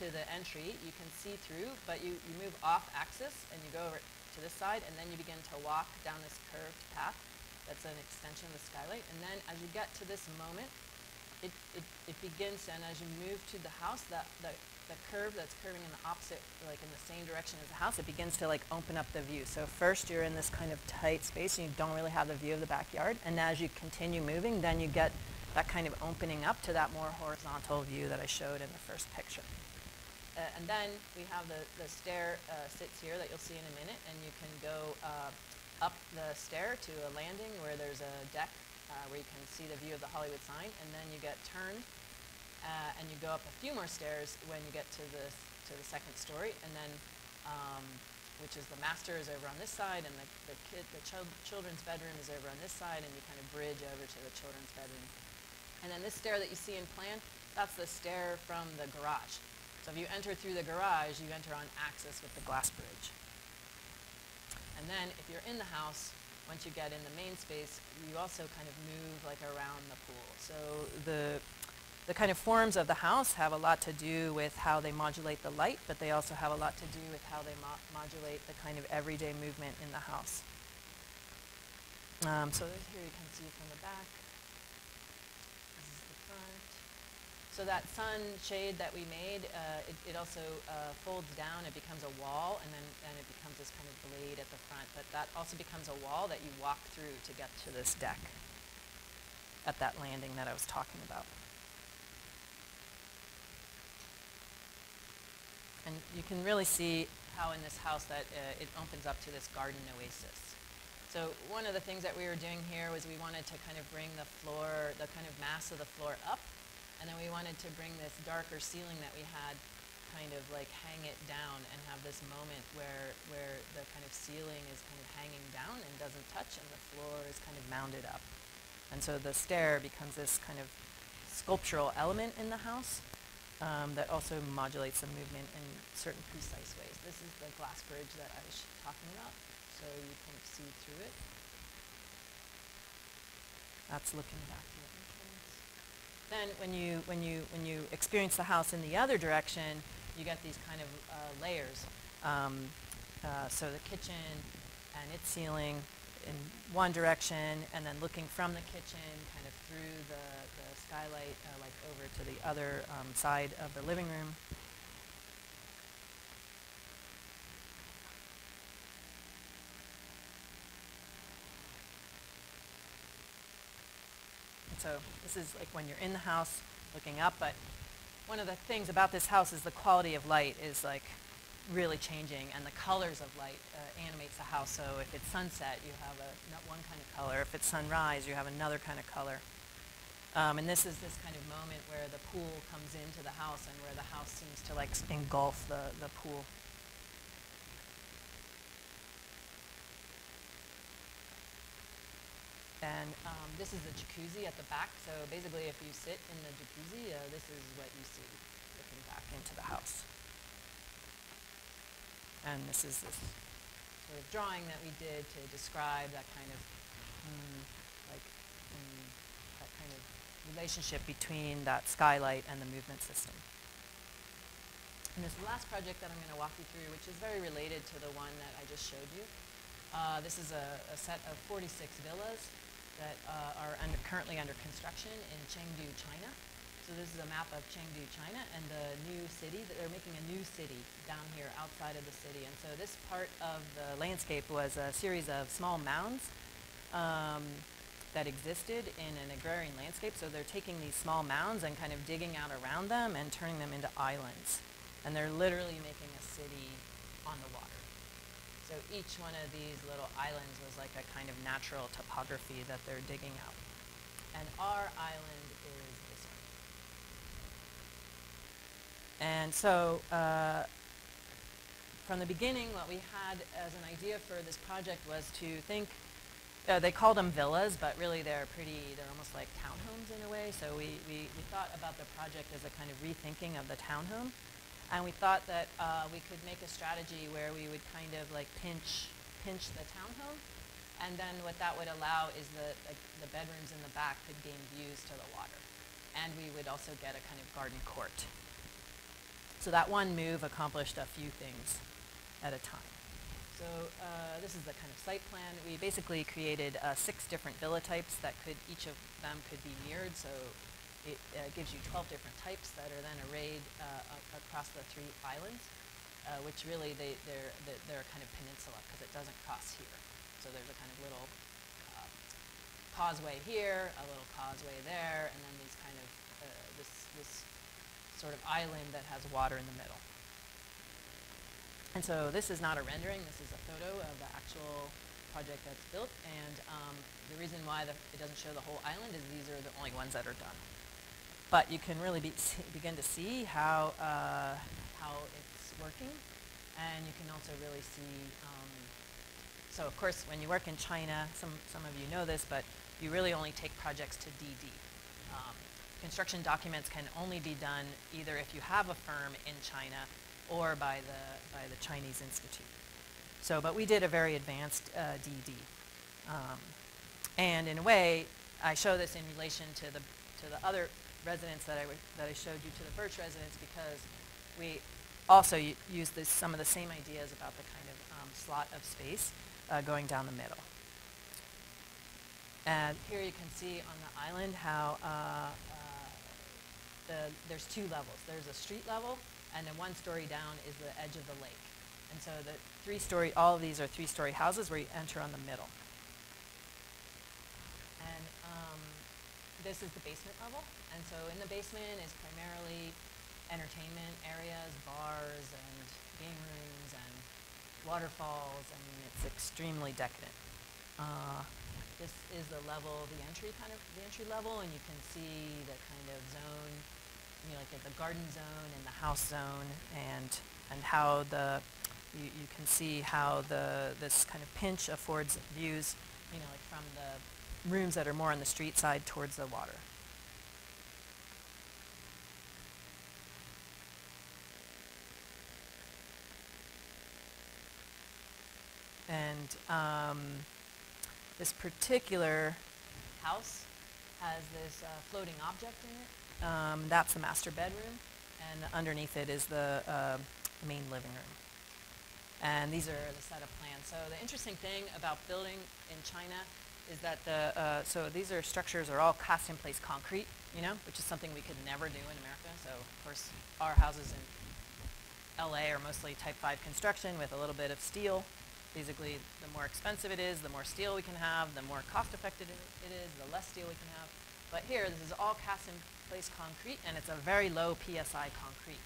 to the entry, you can see through, but you, you move off axis and you go over to this side, and then you begin to walk down this curved path that's an extension of the skylight. And then as you get to this moment, it, it, it begins, and as you move to the house, that the, the curve that's curving in the opposite, like in the same direction as the house, it begins to like open up the view. So first you're in this kind of tight space and you don't really have the view of the backyard. And as you continue moving, then you get that kind of opening up to that more horizontal view that I showed in the first picture. Uh, and then we have the, the stair uh, sits here that you'll see in a minute, and you can go uh, up the stair to a landing where there's a deck uh, where you can see the view of the Hollywood sign, and then you get turned uh, and you go up a few more stairs when you get to the to the second story, and then um, which is the master is over on this side, and the the kid the chil- children's bedroom is over on this side, and you kind of bridge over to the children's bedroom. And then this stair that you see in plan, that's the stair from the garage. So if you enter through the garage, you enter on axis with the glass bridge. And then if you're in the house, once you get in the main space, you also kind of move like around the pool. So the the kind of forms of the house have a lot to do with how they modulate the light, but they also have a lot to do with how they mo- modulate the kind of everyday movement in the house. Um, so here you can see from the back. This is the front. So that sun shade that we made, uh, it, it also uh, folds down. It becomes a wall, and then and it becomes this kind of blade at the front. But that also becomes a wall that you walk through to get to this deck at that landing that I was talking about. And you can really see how in this house that uh, it opens up to this garden oasis. So one of the things that we were doing here was we wanted to kind of bring the floor, the kind of mass of the floor up, and then we wanted to bring this darker ceiling that we had kind of like hang it down and have this moment where, where the kind of ceiling is kind of hanging down and doesn't touch and the floor is kind of mounded up. And so the stair becomes this kind of sculptural element in the house um, that also modulates the movement in certain precise ways. This is the glass bridge that I was talking about, so you can see through it. That's looking back entrance. Then when you, when, you, when you experience the house in the other direction, you get these kind of uh, layers. Um, uh, so the kitchen and its ceiling in one direction, and then looking from the kitchen kind of through the, the skylight, uh, like over to the other um, side of the living room. So this is like when you're in the house looking up, but one of the things about this house is the quality of light is like really changing and the colors of light uh, animates the house. So if it's sunset, you have a, not one kind of color. If it's sunrise, you have another kind of color. Um, and this is this kind of moment where the pool comes into the house and where the house seems to like engulf the, the pool. And um, this is the jacuzzi at the back. So basically, if you sit in the jacuzzi, uh, this is what you see looking back into the house. And this is this sort of drawing that we did to describe that kind of mm, like mm, that kind of relationship between that skylight and the movement system. And this last project that I'm going to walk you through, which is very related to the one that I just showed you. Uh, this is a, a set of 46 villas that uh, are under, currently under construction in Chengdu, China. So this is a map of Chengdu, China, and the new city. that They're making a new city down here outside of the city. And so this part of the landscape was a series of small mounds um, that existed in an agrarian landscape. So they're taking these small mounds and kind of digging out around them and turning them into islands. And they're literally making a city. So each one of these little islands was like a kind of natural topography that they're digging out. And our island is this one. And so uh, from the beginning, what we had as an idea for this project was to think, uh, they called them villas, but really they're pretty, they're almost like townhomes in a way. So we, we, we thought about the project as a kind of rethinking of the townhome. And we thought that uh, we could make a strategy where we would kind of like pinch, pinch the townhome. And then what that would allow is that like, the bedrooms in the back could gain views to the water. And we would also get a kind of garden court. So that one move accomplished a few things at a time. So uh, this is the kind of site plan. We basically created uh, six different villa types that could, each of them could be mirrored. So it uh, gives you 12 different types that are then arrayed uh, across the three islands, uh, which really they, they're, they're, a kind of peninsula because it doesn't cross here. So there's a kind of little uh, causeway here, a little causeway there, and then these kind of, uh, this, this sort of island that has water in the middle. And so this is not a rendering, this is a photo of the actual project that's built. And um, the reason why the, it doesn't show the whole island is these are the only ones that are done. But you can really be, begin to see how, uh, how it's working. And you can also really see, um, so of course when you work in China, some, some of you know this, but you really only take projects to DD. Um, construction documents can only be done either if you have a firm in China or by the, by the Chinese Institute. So, but we did a very advanced uh, DD. Um, and in a way, I show this in relation to the, to the other residence that I, that I showed you, to the Birch residence, because we also use this, some of the same ideas about the kind of um, slot of space uh, going down the middle. And here you can see on the island how uh, uh, the, there's two levels. There's a street level, and then one story down is the edge of the lake. And so the three-story, all of these are three-story houses where you enter on the middle. This is the basement level. And so in the basement is primarily entertainment areas, bars and game rooms and waterfalls. I mean, it's extremely decadent. Uh, this is the level, the entry kind of, the entry level, and you can see the kind of zone, you know, like the garden zone and the house zone, and and how the, you, you can see how the this kind of pinch affords views, you know, like from the rooms that are more on the street side towards the water. And um, this particular house has this uh, floating object in it. Um, that's the master bedroom, and underneath it is the uh, main living room. And these are the set of plans. So the interesting thing about building in China is that the uh, so these are structures are all cast in place concrete, you know, which is something we could never do in America. So of course our houses in LA are mostly type 5 construction with a little bit of steel. Basically, the more expensive it is, the more steel we can have, the more cost effective it is, the less steel we can have. But here, this is all cast in place concrete, and it's a very low PSI concrete.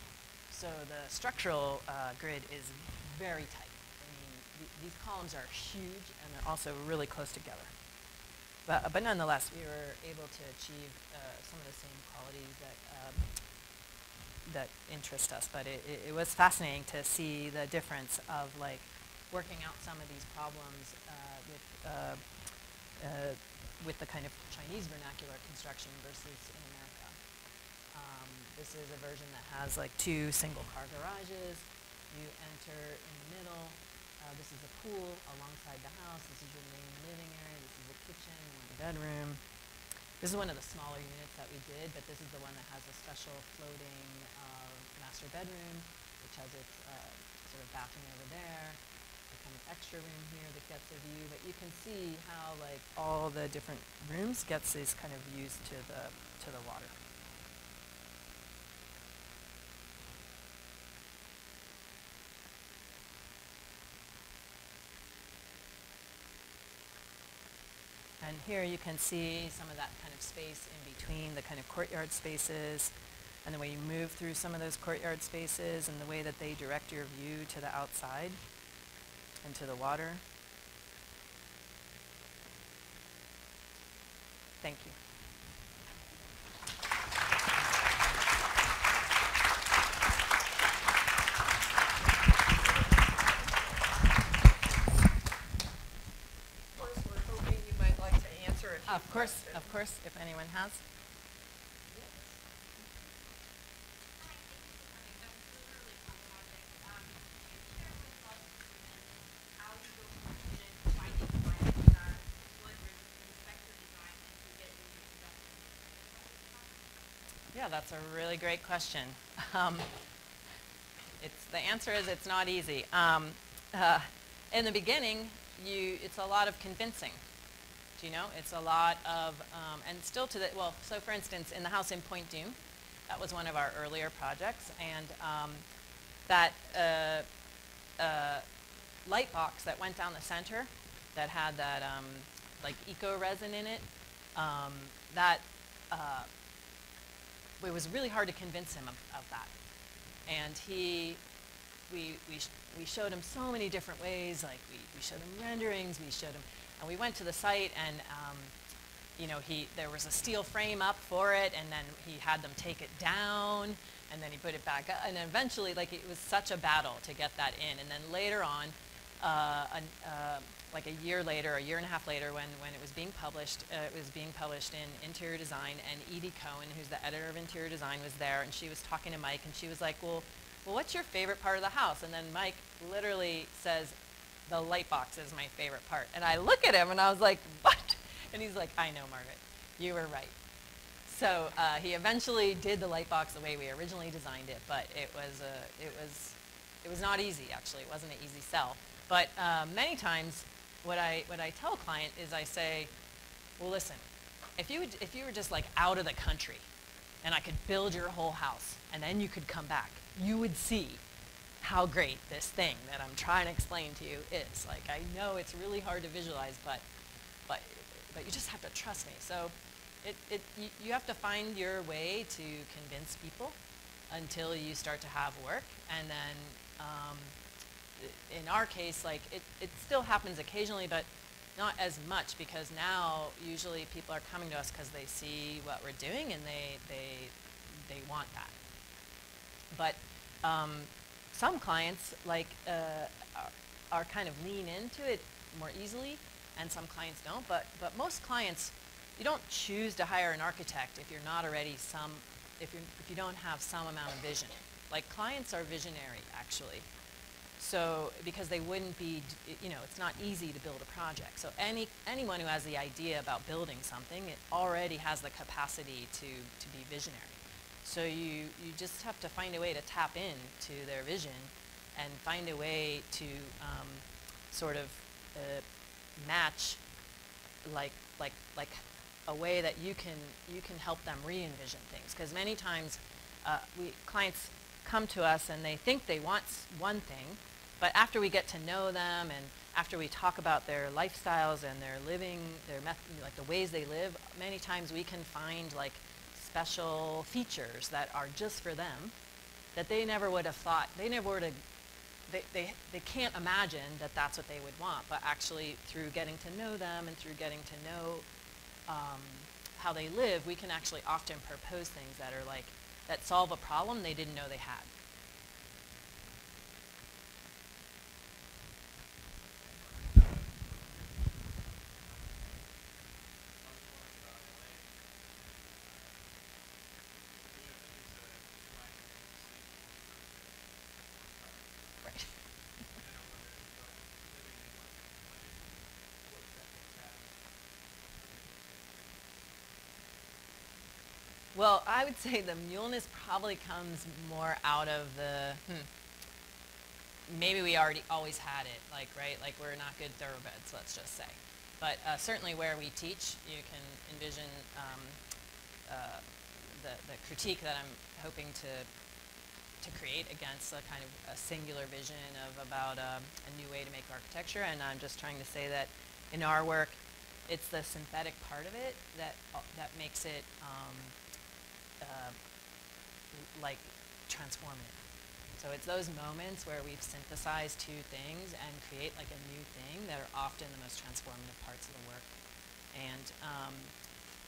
So the structural uh, grid is very tight. I mean, th- these columns are huge, and they're also really close together. But, but nonetheless, we were able to achieve uh, some of the same qualities that um, that interest us, but it, it, it was fascinating to see the difference of like working out some of these problems uh, with uh, uh, with the kind of Chinese vernacular construction versus in America. Um, this is a version that has like two single car garages. You enter in the middle. Uh, this is a pool alongside the house. This is your main living area. Kitchen, one bedroom. This is one of the smaller units that we did, but this is the one that has a special floating uh, master bedroom, which has its uh, sort of bathroom over there, a kind of extra room here that gets a view. But you can see how like all the different rooms gets these kind of views to the to the water. And here you can see some of that kind of space in between the kind of courtyard spaces and the way you move through some of those courtyard spaces and the way that they direct your view to the outside and to the water. Thank you. Of course, we're hoping you might like to answer a few Of course, of course, if anyone has. Yeah, that's a really great question. Um, it's, the answer is it's not easy. Um, uh, in the beginning, you, it's a lot of convincing. You know? It's a lot of, um, and still to the, well, so for instance, in the house in Point Dume, that was one of our earlier projects, and um, that uh, uh, light box that went down the center that had that um, like eco resin in it, um, that uh, it was really hard to convince him of, of that. And he, we, we, sh- we showed him so many different ways, like we, we showed him renderings, we showed him, and we went to the site and, um, you know, he, there was a steel frame up for it and then he had them take it down and then he put it back up and eventually, like it was such a battle to get that in. And then later on, uh, an, uh, like a year later, a year and a half later, when, when it was being published, uh, it was being published in Interior Design, and Edie Cohen, who's the editor of Interior Design, was there, and she was talking to Mike, and she was like, well, well, what's your favorite part of the house? And then Mike literally says, the light box is my favorite part. And I look at him, and I was like, what? And he's like, I know, Margaret, you were right. So uh, he eventually did the light box the way we originally designed it, but it was, a, it was, it was not easy, actually. It wasn't an easy sell. But uh, many times, what I, what I tell a client is I say, well, listen, if you, would, if you were just like out of the country and I could build your whole house and then you could come back, you would see how great this thing that I'm trying to explain to you is. Like, I know it's really hard to visualize, but, but, but you just have to trust me. So it, it, you, you have to find your way to convince people until you start to have work. And then um, in our case, like it, it still happens occasionally, but not as much because now usually people are coming to us because they see what we're doing and they, they, they want that. But um, some clients like uh, are, are kind of lean into it more easily and some clients don't. But, but most clients, you don't choose to hire an architect if you're not already some, if, you're, if you don't have some amount of vision. Like clients are visionary actually. So, because they wouldn't be, you know, it's not easy to build a project. So any, anyone who has the idea about building something, it already has the capacity to, to be visionary. So you, you just have to find a way to tap into their vision and find a way to um, sort of uh, match like, like, like a way that you can, you can help them re-envision things. Because many times uh, we, clients come to us and they think they want one thing, but after we get to know them and after we talk about their lifestyles and their living, their like the ways they live, many times we can find like special features that are just for them that they never would have thought. They never would have. They, they, they can't imagine that that's what they would want, but actually through getting to know them and through getting to know um, how they live, we can actually often propose things that are like, that solve a problem they didn't know they had. Well, I would say the muleness probably comes more out of the, hmm, maybe we already always had it, like, right? Like, we're not good thoroughbreds, let's just say. But uh, certainly where we teach, you can envision um, uh, the, the critique that I'm hoping to, to create against a kind of a singular vision of about um, a new way to make architecture. And I'm just trying to say that in our work, it's the synthetic part of it that uh, that makes it um, uh, like transformative. So it's those moments where we've synthesized two things and create like a new thing that are often the most transformative parts of the work. And um,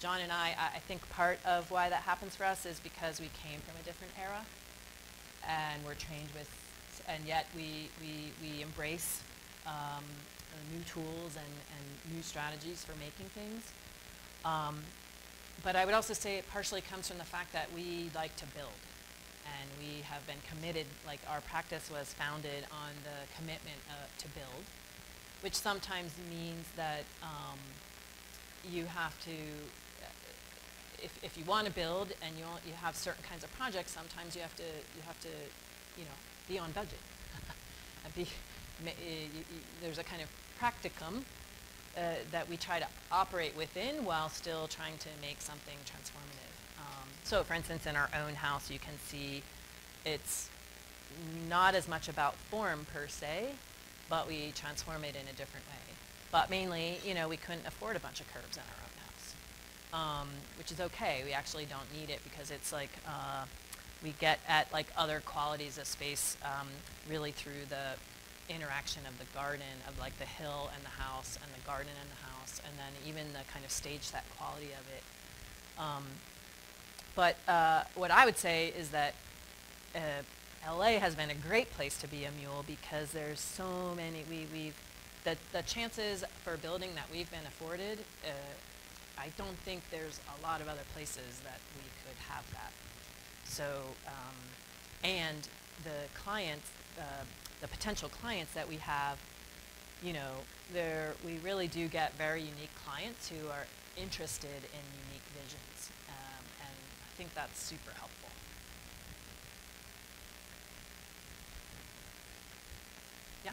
John and I, I, I think part of why that happens for us is because we came from a different era and we're trained with, and yet we, we, we embrace um, new tools and, and new strategies for making things. Um, but I would also say it partially comes from the fact that we like to build and we have been committed, like our practice was founded on the commitment uh, to build, which sometimes means that um, you have to, uh, if, if you want to build and you, you have certain kinds of projects, sometimes you have to, you have to, you know, be on budget. be, you, you, there's a kind of practicum uh, that we try to operate within while still trying to make something transformative. Um, so for instance, in our own house, you can see it's not as much about form per se, but we transform it in a different way. But mainly, you know, we couldn't afford a bunch of curbs in our own house, um, which is okay. We actually don't need it because it's like uh, we get at like other qualities of space um, really through the interaction of the garden, of like the hill and the house and the garden and the house, and then even the kind of stage set quality of it. Um, but uh, what I would say is that uh, LA has been a great place to be a mule because there's so many, we, we've, the, the chances for building that we've been afforded, uh, I don't think there's a lot of other places that we could have that. So, um, and the clients, uh, the potential clients that we have, you know, there, we really do get very unique clients who are interested in unique visions um, and I think that's super helpful. Yeah?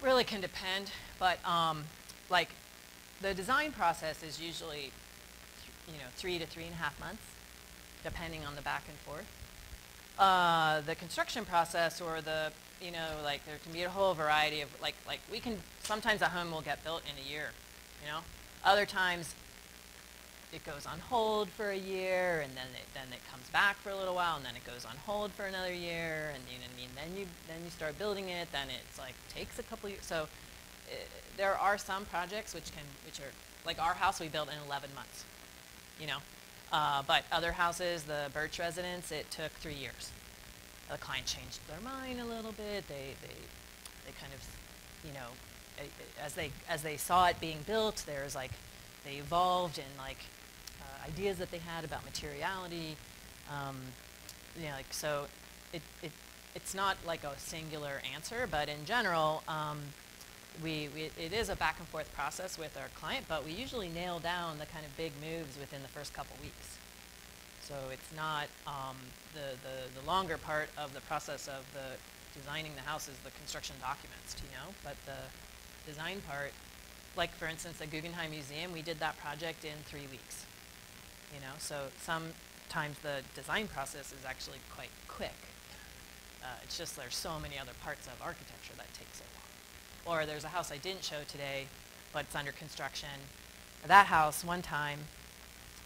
It really can depend, but um, like the design process is usually, you know, three to three and a half months, depending on the back and forth. Uh, the construction process or the, you know, like there can be a whole variety of, like, like we can, sometimes a home will get built in a year, you know? Other times it goes on hold for a year and then it, then it comes back for a little while and then it goes on hold for another year and you know I mean? Then you, then you start building it, then it's like takes a couple years. So there are some projects which can, which are, like our house we built in 11 months, you know. Uh, but other houses, the Birch residence, it took three years. The client changed their mind a little bit. They, they, they kind of, you know, as they, as they saw it being built, there's like, they evolved and like uh, ideas that they had about materiality. Um, you know, like, so it, it, it's not like a singular answer, but in general, um, we, we, it is a back and forth process with our client, but we usually nail down the kind of big moves within the first couple weeks. So it's not um, the, the, the longer part of the process of the designing the house is the construction documents, you know, but the design part, like for instance the Guggenheim Museum, we did that project in three weeks, you know, so sometimes the design process is actually quite quick. Uh, it's just there's so many other parts of architecture that take so long. Or there's a house I didn't show today, but it's under construction. That house, one time,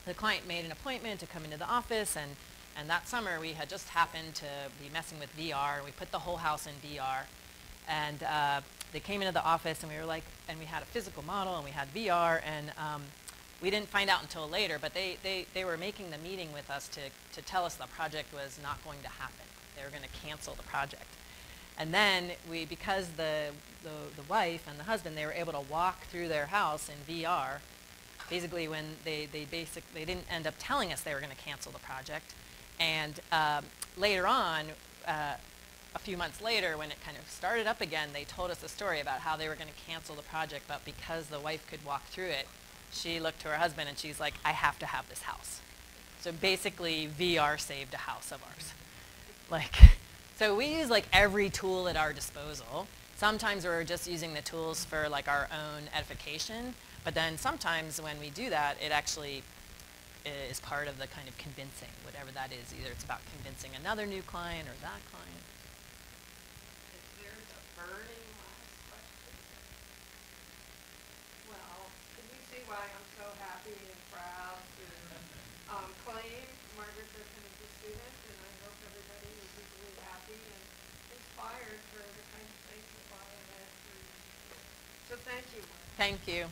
the client made an appointment to come into the office, and, and that summer we had just happened to be messing with VR. And we put the whole house in VR. And uh, they came into the office, and we were like, and we had a physical model, and we had VR, and um, we didn't find out until later, but they, they, they were making the meeting with us to, to tell us the project was not going to happen. They were going to cancel the project. And then we, because the, the, the wife and the husband, they were able to walk through their house in VR. Basically, when they, they basic, they didn't end up telling us they were going to cancel the project. And um, later on, uh, a few months later, when it kind of started up again, they told us a story about how they were going to cancel the project, but because the wife could walk through it, she looked to her husband and she's like, I have to have this house. So basically, VR saved a house of ours. Like, so we use like every tool at our disposal sometimes we're just using the tools for like our own edification, but then sometimes when we do that, it actually is part of the kind of convincing, whatever that is. Either it's about convincing another new client or that client. If there's a burning last question. Well, can you see why I'm so happy and proud to um, claim Margaret Griffin as a student? And I hope everybody is equally happy and inspired for the kind of things that lie ahead for you. So thank you. Margaret. Thank you.